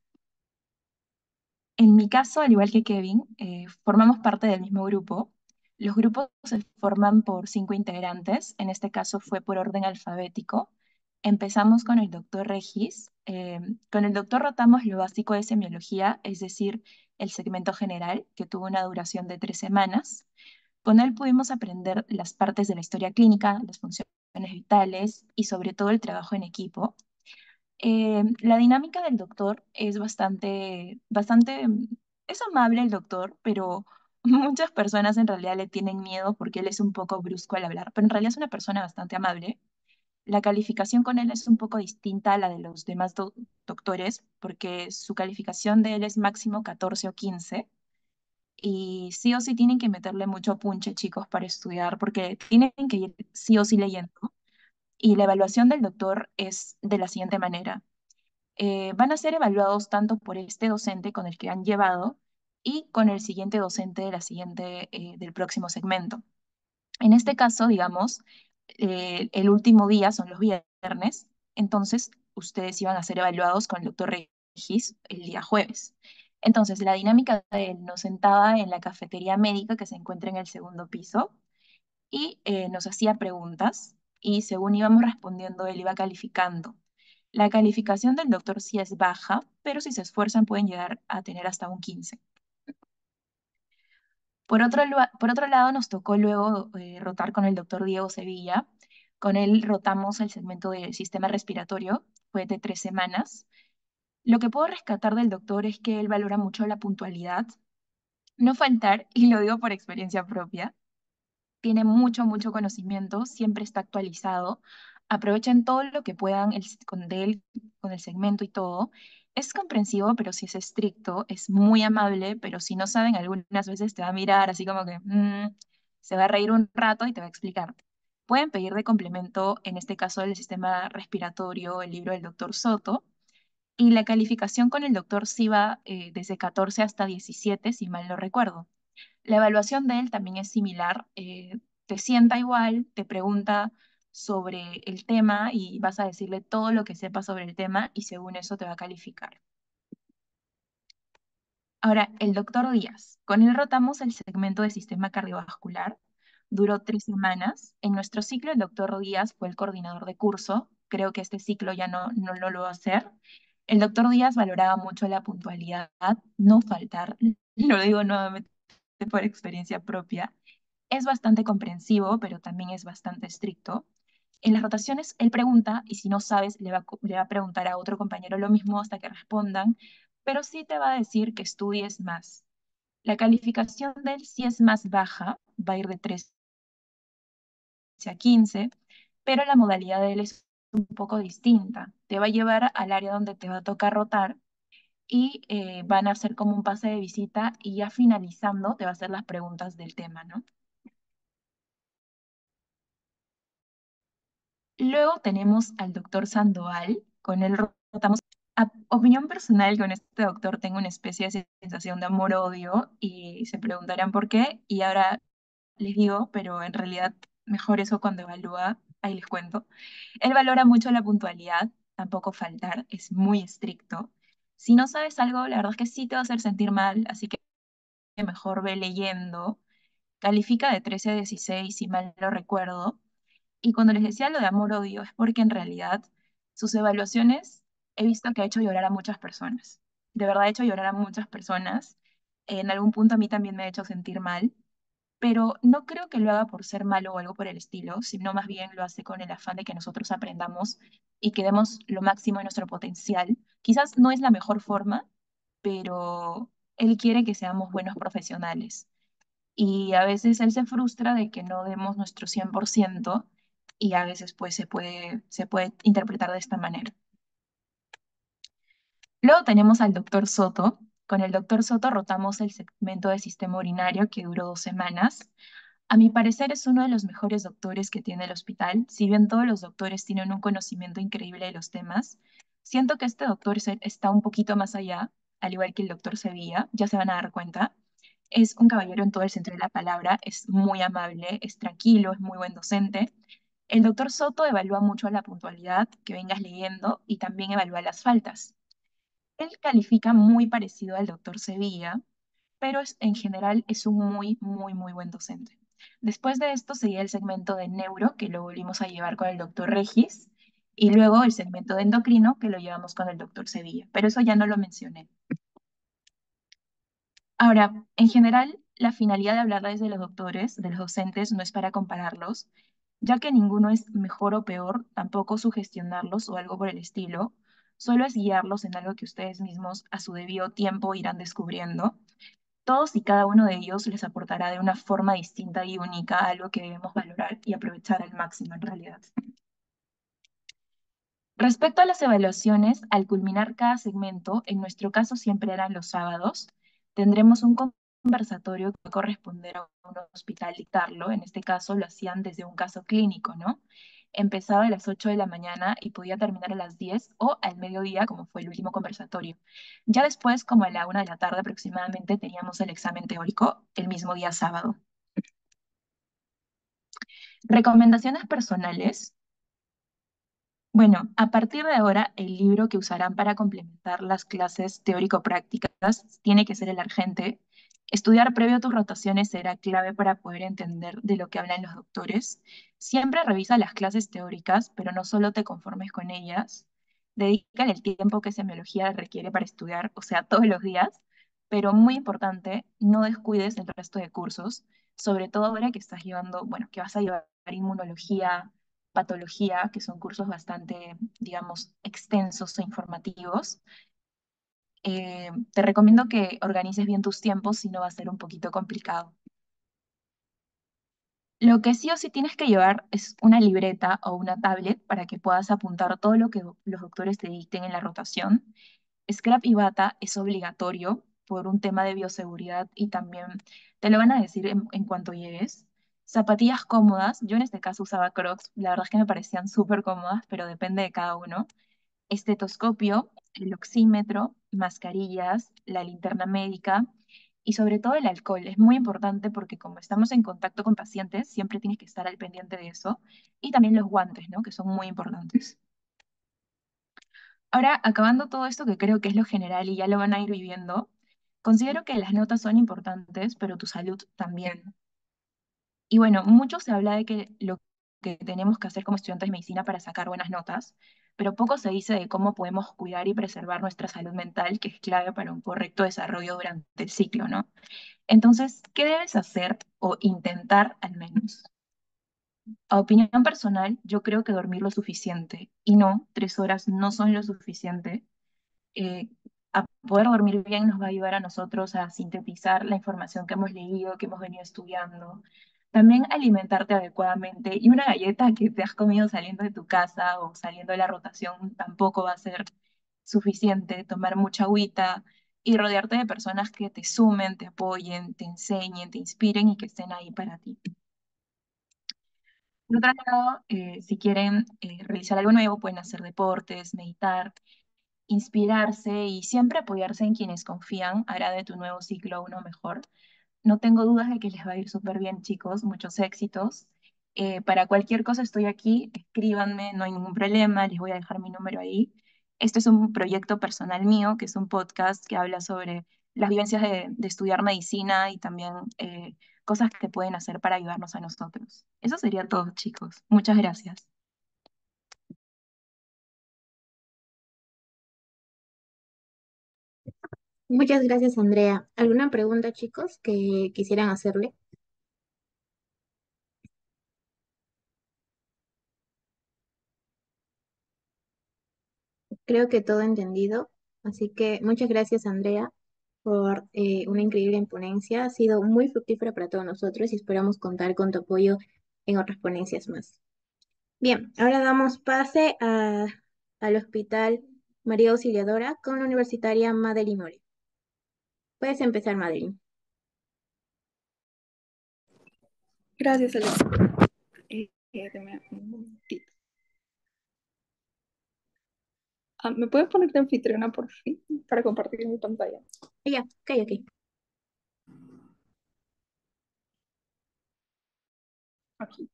Speaker 4: En mi caso, al igual que Kevin, eh, formamos parte del mismo grupo. Los grupos se forman por cinco integrantes, en este caso fue por orden alfabético. Empezamos con el doctor Regis. Eh, con el doctor rotamos lo básico de semiología, es decir, el segmento general, que tuvo una duración de tres semanas. Con él pudimos aprender las partes de la historia clínica, las funciones vitales y sobre todo el trabajo en equipo. Eh, la dinámica del doctor es bastante, bastante, es amable el doctor, pero [LAUGHS] muchas personas en realidad le tienen miedo porque él es un poco brusco al hablar, pero en realidad es una persona bastante amable. La calificación con él es un poco distinta a la de los demás do- doctores porque su calificación de él es máximo 14 o 15 y sí o sí tienen que meterle mucho punche, chicos, para estudiar porque tienen que ir sí o sí leyendo. Y la evaluación del doctor es de la siguiente manera eh, van a ser evaluados tanto por este docente con el que han llevado y con el siguiente docente de la siguiente, eh, del próximo segmento. En este caso, digamos, eh, el último día son los viernes, entonces ustedes iban a ser evaluados con el doctor Regis el día jueves. Entonces, la dinámica de él nos sentaba en la cafetería médica que se encuentra en el segundo piso y eh, nos hacía preguntas y según íbamos respondiendo, él iba calificando. La calificación del doctor sí es baja, pero si se esfuerzan pueden llegar a tener hasta un 15. Por otro, por otro lado, nos tocó luego eh, rotar con el doctor Diego Sevilla. Con él rotamos el segmento del sistema respiratorio, fue de tres semanas. Lo que puedo rescatar del doctor es que él valora mucho la puntualidad, no faltar, y lo digo por experiencia propia, tiene mucho, mucho conocimiento, siempre está actualizado. Aprovechen todo lo que puedan el, con él, con el segmento y todo. Es comprensivo, pero si es estricto, es muy amable, pero si no saben, algunas veces te va a mirar así como que mm, se va a reír un rato y te va a explicar. Pueden pedir de complemento, en este caso del sistema respiratorio, el libro del doctor Soto, y la calificación con el doctor sí va eh, desde 14 hasta 17, si mal no recuerdo. La evaluación de él también es similar. eh, te sienta igual, te pregunta sobre el tema y vas a decirle todo lo que sepas sobre el tema y según eso te va a calificar. Ahora, el doctor Díaz. Con él rotamos el segmento de sistema cardiovascular. Duró tres semanas. En nuestro ciclo, el doctor Díaz fue el coordinador de curso. Creo que este ciclo ya no, no, no lo va a hacer. El doctor Díaz valoraba mucho la puntualidad, no faltar. [LAUGHS] Lo digo nuevamente por experiencia propia. Es bastante comprensivo, pero también es bastante estricto. En las rotaciones, él pregunta y si no sabes, le va, a preguntar a otro compañero lo mismo hasta que respondan, pero sí te va a decir que estudies más. La calificación de él sí es más baja, va a ir de 13 a 15, pero la modalidad de él es un poco distinta. Te va a llevar al área donde te va a tocar rotar y eh, van a hacer como un pase de visita y ya finalizando te va a hacer las preguntas del tema, ¿no? Luego tenemos al doctor Sandoval, con él rotamos. Opinión personal, con este doctor tengo una especie de sensación de amor-odio y se preguntarán por qué, y ahora les digo, pero en realidad mejor eso cuando evalúa, ahí les cuento. Él valora mucho la puntualidad, tampoco faltar, es muy estricto. Si no sabes algo, la verdad es que sí te va a hacer sentir mal, así que mejor ve leyendo. Califica de 13 a 16, si mal no recuerdo. Y cuando les decía lo de amor-odio, es porque en realidad sus evaluaciones he visto que ha hecho llorar a muchas personas. De verdad ha hecho llorar a muchas personas. En algún punto a mí también me ha hecho sentir mal, pero no creo que lo haga por ser malo o algo por el estilo, sino más bien lo hace con el afán de que nosotros aprendamos y que demos lo máximo de nuestro potencial. Quizás no es la mejor forma, pero él quiere que seamos buenos profesionales y a veces él se frustra de que no demos nuestro 100% y a veces pues se puede, se puede interpretar de esta manera. Luego tenemos al doctor Soto. Con el doctor Soto rotamos el segmento del sistema urinario que duró dos semanas. A mi parecer es uno de los mejores doctores que tiene el hospital. Si bien todos los doctores tienen un conocimiento increíble de los temas, siento que este doctor está un poquito más allá, al igual que el doctor Sevilla, ya se van a dar cuenta. Es un caballero en todo el sentido de la palabra, es muy amable, es tranquilo, es muy buen docente. El doctor Soto evalúa mucho la puntualidad, que vengas leyendo, y también evalúa las faltas. Él califica muy parecido al doctor Sevilla, pero es- en general es un muy, muy, muy buen docente. Después de esto seguía el segmento de neuro, que lo volvimos a llevar con el doctor Regis, y luego el segmento de endocrino, que lo llevamos con el doctor Sevilla, pero eso ya no lo mencioné. Ahora, en general, la finalidad de hablarles de los doctores, de los docentes, no es para compararlos, ya que ninguno es mejor o peor, tampoco sugestionarlos o algo por el estilo, solo es guiarlos en algo que ustedes mismos a su debido tiempo irán descubriendo. Todos y cada uno de ellos les aportará de una forma distinta y única algo que debemos valorar y aprovechar al máximo en realidad. Respecto a las evaluaciones, al culminar cada segmento, en nuestro caso siempre eran los sábados, tendremos un conversatorio que va a corresponder a un hospital dictarlo. En este caso lo hacían desde un caso clínico, ¿no? Empezaba a las 8 de la mañana y podía terminar a las 10 o al mediodía, como fue el último conversatorio. Ya después, como a la 1 de la tarde aproximadamente, teníamos el examen teórico el mismo día sábado. Recomendaciones personales. Bueno, a partir de ahora, el libro que usarán para complementar las clases teórico-prácticas tiene que ser el Argente. Estudiar previo a tus rotaciones será clave para poder entender de lo que hablan los doctores. Siempre revisa las clases teóricas, pero no solo te conformes con ellas. Dedícale el tiempo que semiología requiere para estudiar, o sea, todos los días. Pero muy importante, no descuides el resto de cursos, sobre todo ahora que estás llevando, bueno, que vas a llevar inmunología, patología, que son cursos bastante, digamos, extensos e informativos. Eh, te recomiendo que organices bien tus tiempos, si no va a ser un poquito complicado. Lo que sí o sí tienes que llevar es una libreta o una tablet para que puedas apuntar todo lo que los doctores te dicten en la rotación. Scrap y bata es obligatorio por un tema de bioseguridad y también te lo van a decir en, en cuanto llegues. Zapatillas cómodas, yo en este caso usaba Crocs, la verdad es que me parecían súper cómodas, pero depende de cada uno. Estetoscopio, el oxímetro, mascarillas, la linterna médica y sobre todo el alcohol. Es muy importante porque como estamos en contacto con pacientes, siempre tienes que estar al pendiente de eso. Y también los guantes, ¿no? Que son muy importantes. Ahora, acabando todo esto que creo que es lo general y ya lo van a ir viviendo, considero que las notas son importantes, pero tu salud también. Y bueno, mucho se habla de que lo que tenemos que hacer como estudiantes de medicina para sacar buenas notas, pero poco se dice de cómo podemos cuidar y preservar nuestra salud mental, que es clave para un correcto desarrollo durante el ciclo, ¿no? Entonces, ¿qué debes hacer o intentar al menos? A opinión personal, yo creo que dormir lo suficiente, y no, tres horas no son lo suficiente. Eh, a poder dormir bien nos va a ayudar a nosotros a sintetizar la información que hemos leído, que hemos venido estudiando, también alimentarte adecuadamente y una galleta que te has comido saliendo de tu casa o saliendo de la rotación tampoco va a ser suficiente. Tomar mucha agüita y rodearte de personas que te sumen, te apoyen, te enseñen, te inspiren y que estén ahí para ti. Por otro lado, eh, si quieren eh, realizar algo nuevo, pueden hacer deportes, meditar, inspirarse y siempre apoyarse en quienes confían hará de tu nuevo ciclo uno mejor. No tengo dudas de que les va a ir súper bien, chicos. Muchos éxitos. Eh, para cualquier cosa estoy aquí. Escríbanme, no hay ningún problema. Les voy a dejar mi número ahí. Este es un proyecto personal mío, que es un podcast que habla sobre las vivencias de, estudiar medicina y también eh, cosas que pueden hacer para ayudarnos a nosotros. Eso sería todo, chicos. Muchas gracias.
Speaker 2: Muchas gracias, Andrea. ¿Alguna pregunta, chicos, que quisieran hacerle? Creo que todo entendido. Así que muchas gracias, Andrea, por eh, una increíble ponencia. Ha sido muy fructífera para todos nosotros y esperamos contar con tu apoyo en otras ponencias más. Bien, ahora damos pase a- al Hospital María Auxiliadora con la universitaria Madeline More. Puedes empezar, Madeline.
Speaker 5: Gracias, Alex. Eh, un. Ah, ¿me puedes poner de anfitriona por fin para compartir mi pantalla?
Speaker 2: Ya, ok, ok.
Speaker 5: Aquí.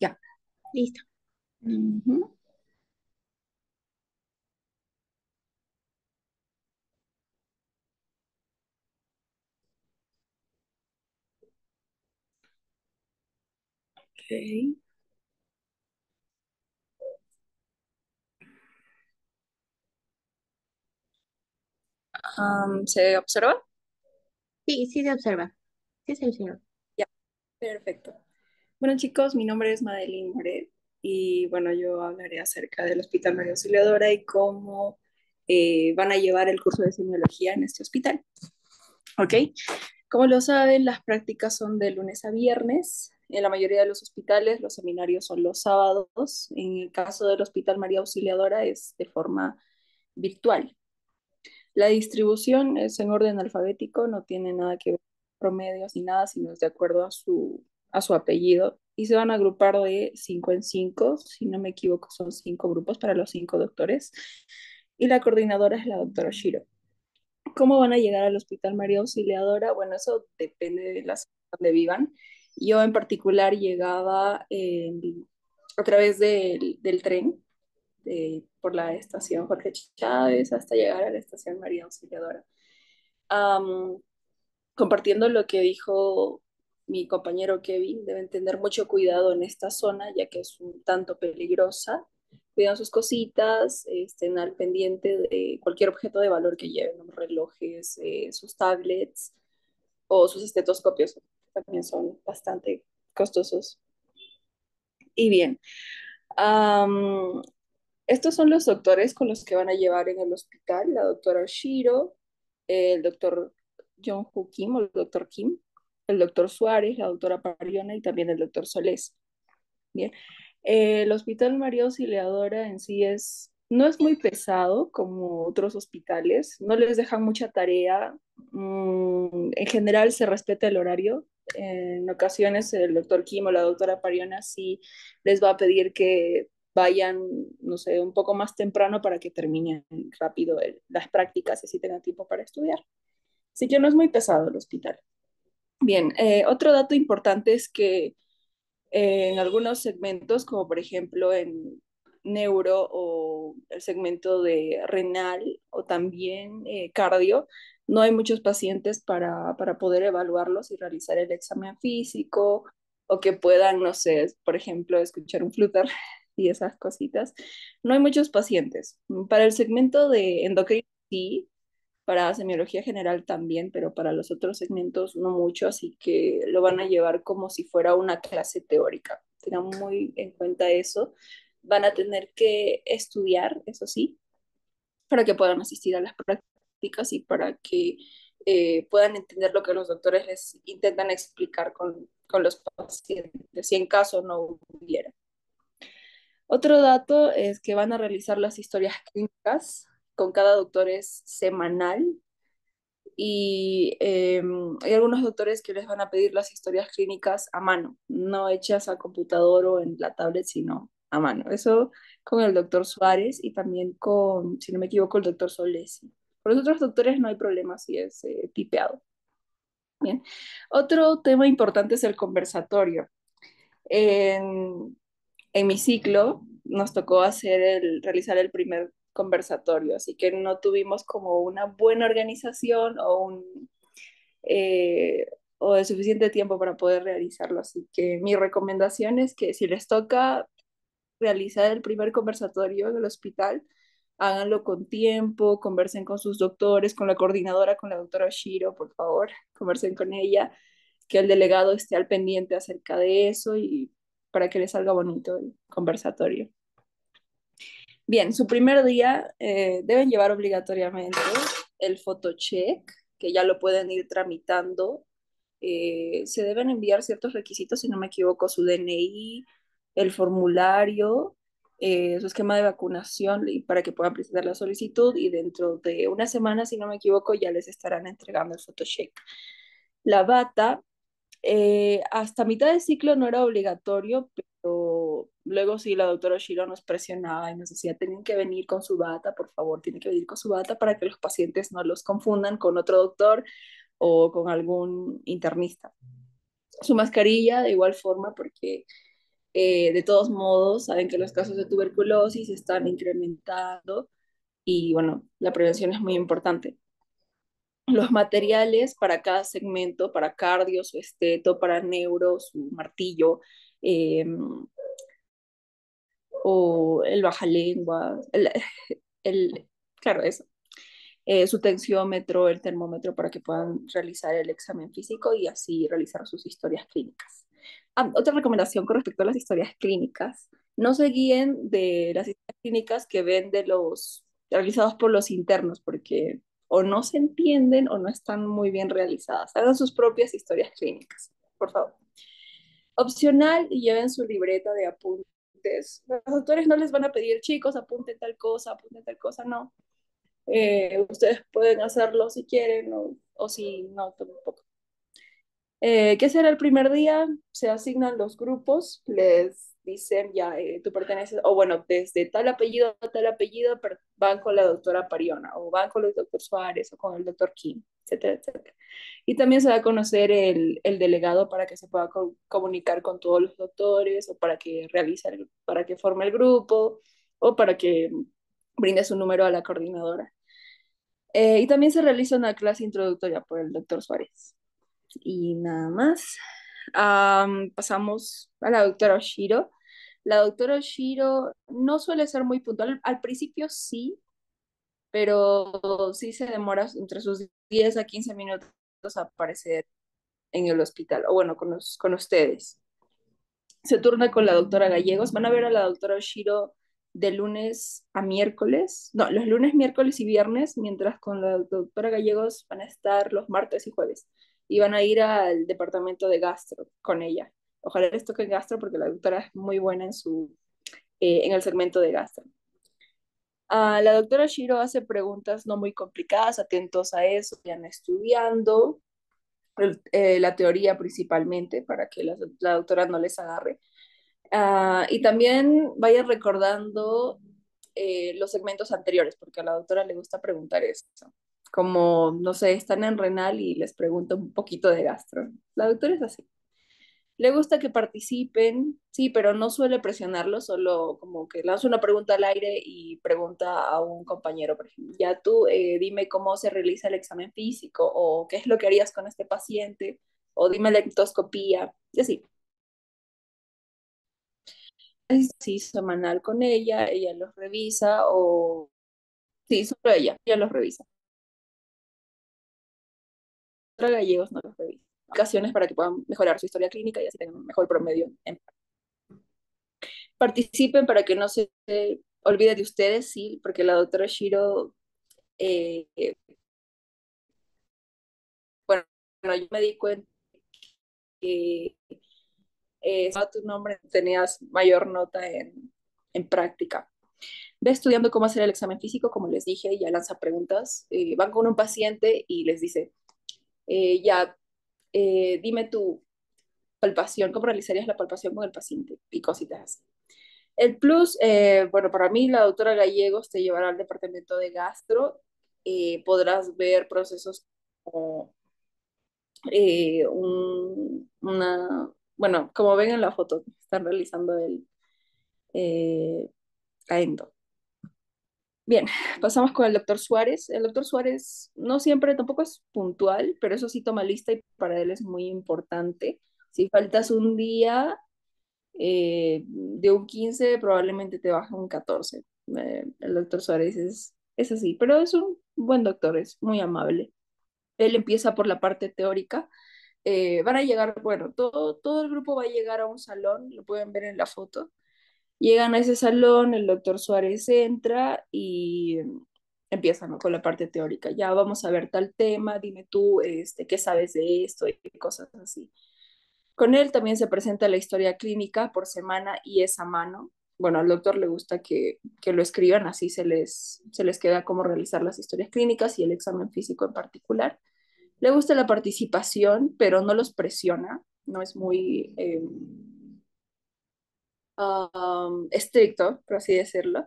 Speaker 5: Ya.
Speaker 2: Listo.
Speaker 5: Ok. Am, ¿se observa?
Speaker 2: Sí, sí se observa. Sí se observa.
Speaker 5: Ya, perfecto. Bueno, chicos, mi nombre es Madeline Moret y bueno, yo hablaré acerca del Hospital María Auxiliadora y cómo eh, van a llevar el curso de semiología en este hospital. ¿Ok? Como lo saben, las prácticas son de lunes a viernes. En la mayoría de los hospitales los seminarios son los sábados. En el caso del Hospital María Auxiliadora es de forma virtual. La distribución es en orden alfabético, no tiene nada que ver con promedios ni nada, sino es de acuerdo a su, a su apellido. Y se van a agrupar de cinco en cinco, si no me equivoco, son cinco grupos para los cinco doctores. Y la coordinadora es la doctora Shiro. ¿Cómo van a llegar al Hospital María Auxiliadora? Bueno, eso depende de la zona donde vivan. Yo en particular llegaba eh, a través del, del tren de, por la estación Jorge Chávez hasta llegar a la estación María Auxiliadora. Um, compartiendo lo que dijo mi compañero Kevin, deben tener mucho cuidado en esta zona, ya que es un tanto peligrosa. Cuidan sus cositas, estén al pendiente de cualquier objeto de valor que lleven, relojes, eh, sus tablets o sus estetoscopios, también son bastante costosos. Y bien, um, estos son los doctores con los que van a llevar en el hospital, la doctora Shiro, el doctor John Hu Kim o el doctor Kim, el doctor Suárez, la doctora Pariona y también el doctor Solés. Bien, el Hospital María Auxiliadora en sí es, no es muy pesado como otros hospitales, no les dejan mucha tarea, mm, en general se respeta el horario, en ocasiones el doctor Kim o la doctora Pariona sí les va a pedir que vayan, no sé, un poco más temprano para que terminen rápido las prácticas y así tengan tiempo para estudiar. Así que no es muy pesado el hospital. Bien, eh, otro dato importante es que en algunos segmentos, como por ejemplo en neuro o el segmento de renal o también eh, cardio, no hay muchos pacientes para, para poder evaluarlos y realizar el examen físico o que puedan, no sé, por ejemplo, escuchar un flúter [LAUGHS] y esas cositas. No hay muchos pacientes. Para el segmento de endocrino sí, para semiología general también, pero para los otros segmentos no mucho, así que lo van a llevar como si fuera una clase teórica. Tengan muy en cuenta eso. Van a tener que estudiar, eso sí, para que puedan asistir a las prácticas y para que eh, puedan entender lo que los doctores les intentan explicar con, con los pacientes, si en caso no hubiera. Otro dato es que van a realizar las historias clínicas con cada doctor es semanal y em, hay algunos doctores que les van a pedir las historias clínicas a mano, no hechas a computador o en la tablet, sino a mano. Eso con el doctor Suárez y también con, si no me equivoco, el doctor Solesi. Con los otros doctores no hay problema si es eh, tipeado. Bien. Otro tema importante es el conversatorio. En, en mi ciclo nos tocó hacer el, realizar el primer conversatorio, así que no tuvimos como una buena organización o un eh, o el suficiente tiempo para poder realizarlo. Así que mi recomendación es que si les toca realizar el primer conversatorio en el hospital, háganlo con tiempo, conversen con sus doctores, con la coordinadora, con la doctora Shiro, por favor, conversen con ella, que el delegado esté al pendiente acerca de eso y para que les salga bonito el conversatorio. Bien, su primer día eh, deben llevar obligatoriamente el photocheck, que ya lo pueden ir tramitando. Eh, se deben enviar ciertos requisitos, si no me equivoco, su DNI, el formulario, eh, su esquema de vacunación y para que puedan presentar la solicitud y dentro de una semana, si no me equivoco, ya les estarán entregando el photocheck. La bata, hasta mitad de ciclo no era obligatorio, pero luego sí la doctora Shiro nos presionaba y nos decía, tienen que venir con su bata, por favor, tienen que venir con su bata para que los pacientes no los confundan con otro doctor o con algún internista. Su mascarilla de igual forma porque eh, de todos modos saben que los casos de tuberculosis están incrementando y bueno, la prevención es muy importante. Los materiales para cada segmento, para cardio, su esteto, para neuro, su martillo, eh, o el baja lengua, el, el claro, eso. Eh, su tensiómetro, el termómetro para que puedan realizar el examen físico y así realizar sus historias clínicas. Ah, otra recomendación con respecto a las historias clínicas, no se guíen de las clínicas que ven de los realizados por los internos, porque o no se entienden o no están muy bien realizadas. Hagan sus propias historias clínicas, por favor. Opcional, lleven su libreta de apuntes. Los autores no les van a pedir, chicos, apunten tal cosa, apunten tal cosa, no. Eh, ustedes pueden hacerlo si quieren o, o si no, tampoco. Eh, ¿Qué será el primer día? Se asignan los grupos, les dicen ya, eh, tú perteneces, o bueno, desde tal apellido a tal apellido van con la doctora Pariona, o van con el doctor Suárez, o con el doctor Kim, etcétera, etcétera. Y también se va a conocer el, el delegado para que se pueda comunicar con todos los doctores, o para que realice, para que forme el grupo, o para que brinde su número a la coordinadora. Eh, y también se realiza una clase introductoria por el doctor Suárez. Y nada más. pasamos a la doctora Oshiro. La doctora Oshiro no suele ser muy puntual. Al principio sí, pero sí se demora entre sus 10 a 15 minutos a aparecer en el hospital, o bueno, con, con ustedes. Se turna con la doctora Gallegos. Van a ver a la doctora Oshiro de lunes a miércoles, no, los lunes, miércoles y viernes, mientras con la doctora Gallegos van a estar los martes y jueves. Y van a ir al departamento de gastro con ella. Ojalá les toque gastro porque la doctora es muy buena en, su, eh, en el segmento de gastro. Uh, la doctora Shiro hace preguntas no muy complicadas, atentos a eso, vayan estudiando eh, la teoría principalmente para que la, doctora no les agarre. Uh, y también vayan recordando eh, los segmentos anteriores, porque a la doctora le gusta preguntar eso. Como, no sé, están en renal y les pregunto un poquito de gastro. La doctora es así le gusta que participen, sí, pero no suele presionarlo, solo como que lanza una pregunta al aire y pregunta a un compañero, por ejemplo, ya tú eh, dime cómo se realiza el examen físico o qué es lo que harías con este paciente o dime la ectoscopía, y así. Sí, semanal con ella, ella los revisa o... Sí, solo ella, ella los revisa. Gallegos no los revisa ocasiones para que puedan mejorar su historia clínica y así tengan un mejor promedio. Participen para que no se olvide de ustedes, sí, porque la doctora Shiro, eh, bueno, yo me di cuenta que eh, tu nombre tenías mayor nota en, en práctica. Ve estudiando cómo hacer el examen físico, como les dije, ya lanza preguntas. Eh, van con un paciente y les dice, eh, ya eh, dime tu palpación, cómo realizarías la palpación con el paciente y cositas así. El plus, eh, bueno, para mí la doctora Gallegos te llevará al departamento de gastro, podrás ver procesos como una, bueno, como ven en la foto, están realizando el endo. Bien, [LAUGHS] pasamos con el doctor Suárez. El doctor Suárez no siempre tampoco es puntual, pero eso sí toma lista y para él es muy importante. Si faltas un día eh, de un 15, probablemente te baja un 14. Eh, el doctor Suárez es, es así, pero es un buen doctor, es muy amable. Él empieza por la parte teórica. Eh, van a llegar, bueno, todo, todo el grupo va a llegar a un salón, lo pueden ver en la foto Llegan a ese salón, el doctor Suárez entra y empiezan con la parte teórica. Ya vamos a ver tal tema, dime tú este, qué sabes de esto y cosas así. Con él también se presenta la historia clínica por semana y es a mano. Bueno, al doctor le gusta que, que lo escriban, así se les, se les queda cómo realizar las historias clínicas y el examen físico en particular. Le gusta la participación, pero no los presiona, no es muy... Eh, estricto, por así decirlo,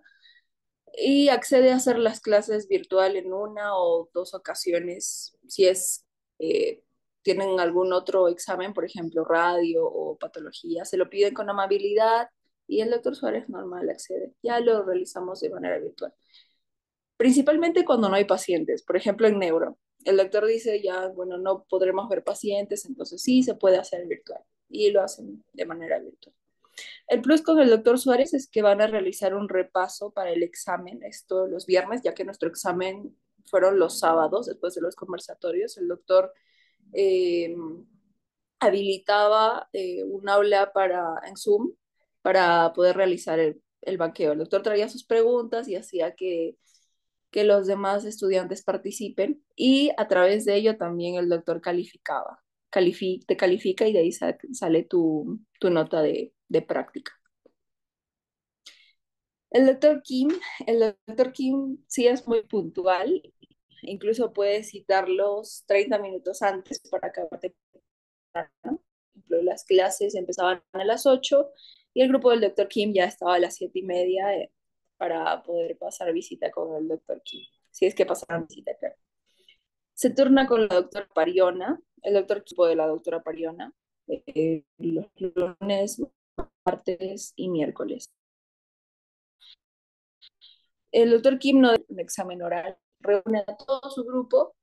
Speaker 5: y accede a hacer las clases virtual en una o dos ocasiones, si es, eh, tienen algún otro examen, por ejemplo, radio o patología, se lo piden con amabilidad y el doctor Suárez normal accede. Ya lo realizamos de manera virtual. Principalmente cuando no hay pacientes, por ejemplo, en neuro. El doctor dice ya, bueno, no podremos ver pacientes, entonces sí se puede hacer virtual y lo hacen de manera virtual. El plus con el doctor Suárez es que van a realizar un repaso para el examen, esto los viernes, ya que nuestro examen fueron los sábados, después de los conversatorios. El doctor eh, habilitaba eh, un aula para, en Zoom para poder realizar el, el, banqueo. El doctor traía sus preguntas y hacía que, que los demás estudiantes participen y a través de ello también el doctor calificaba. te califica y de ahí sale tu, tu nota de, de práctica. El doctor Kim, el doctor Kim sí es muy puntual, incluso puede citarlos 30 minutos antes para acabar temprano. las clases empezaban a las 8 y el grupo del doctor Kim ya estaba a las 7 y media eh, para poder pasar visita con el doctor Kim, si es que pasaban visita, acá. Se turna con la doctora Pariona, el doctor Kim de la doctora Pariona, eh, los lunes, martes y miércoles. El doctor Kim no un examen oral, reúne a todo su grupo,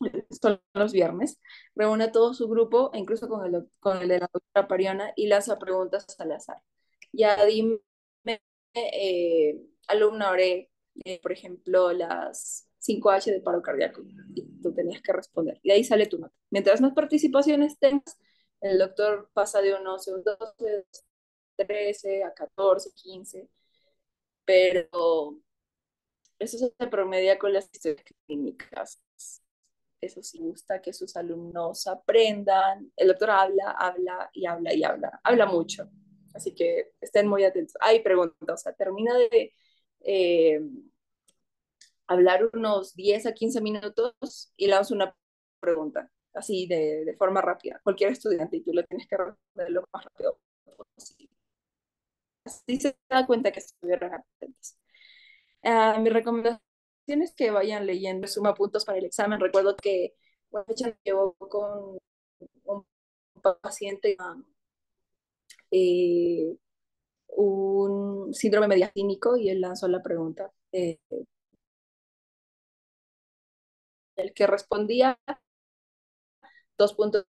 Speaker 5: [LAUGHS] son los viernes, reúne a todo su grupo, incluso con el, con el de la doctora Pariona, y lanza preguntas al azar. Ya dime, eh, alumna oré, eh, por ejemplo, las 5H de paro cardíaco, y tú tenías que responder. Y ahí sale tu nota. Mientras más participaciones tengas, el doctor pasa de unos 12, 13 a 14, 15. pero eso se promedia con las historias clínicas. Eso sí gusta que sus alumnos aprendan. El doctor habla, habla y habla y habla. Habla mucho. Así que estén muy atentos. Hay preguntas. O sea, termina de eh, hablar unos 10 a 15 minutos y lanza una pregunta, así de, de, forma rápida. Cualquier estudiante y tú lo tienes que responder lo más rápido posible. Así se da cuenta que estuvieron atentos. Uh, mi recomendación es que vayan leyendo, suma puntos para el examen. Recuerdo que una fecha llevó con un paciente eh, un síndrome mediastínico y él lanzó la pregunta. Eh, el que respondía dos puntos.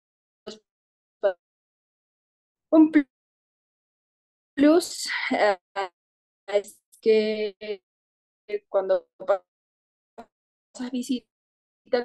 Speaker 5: Un plus uh, es que cuando pasas visita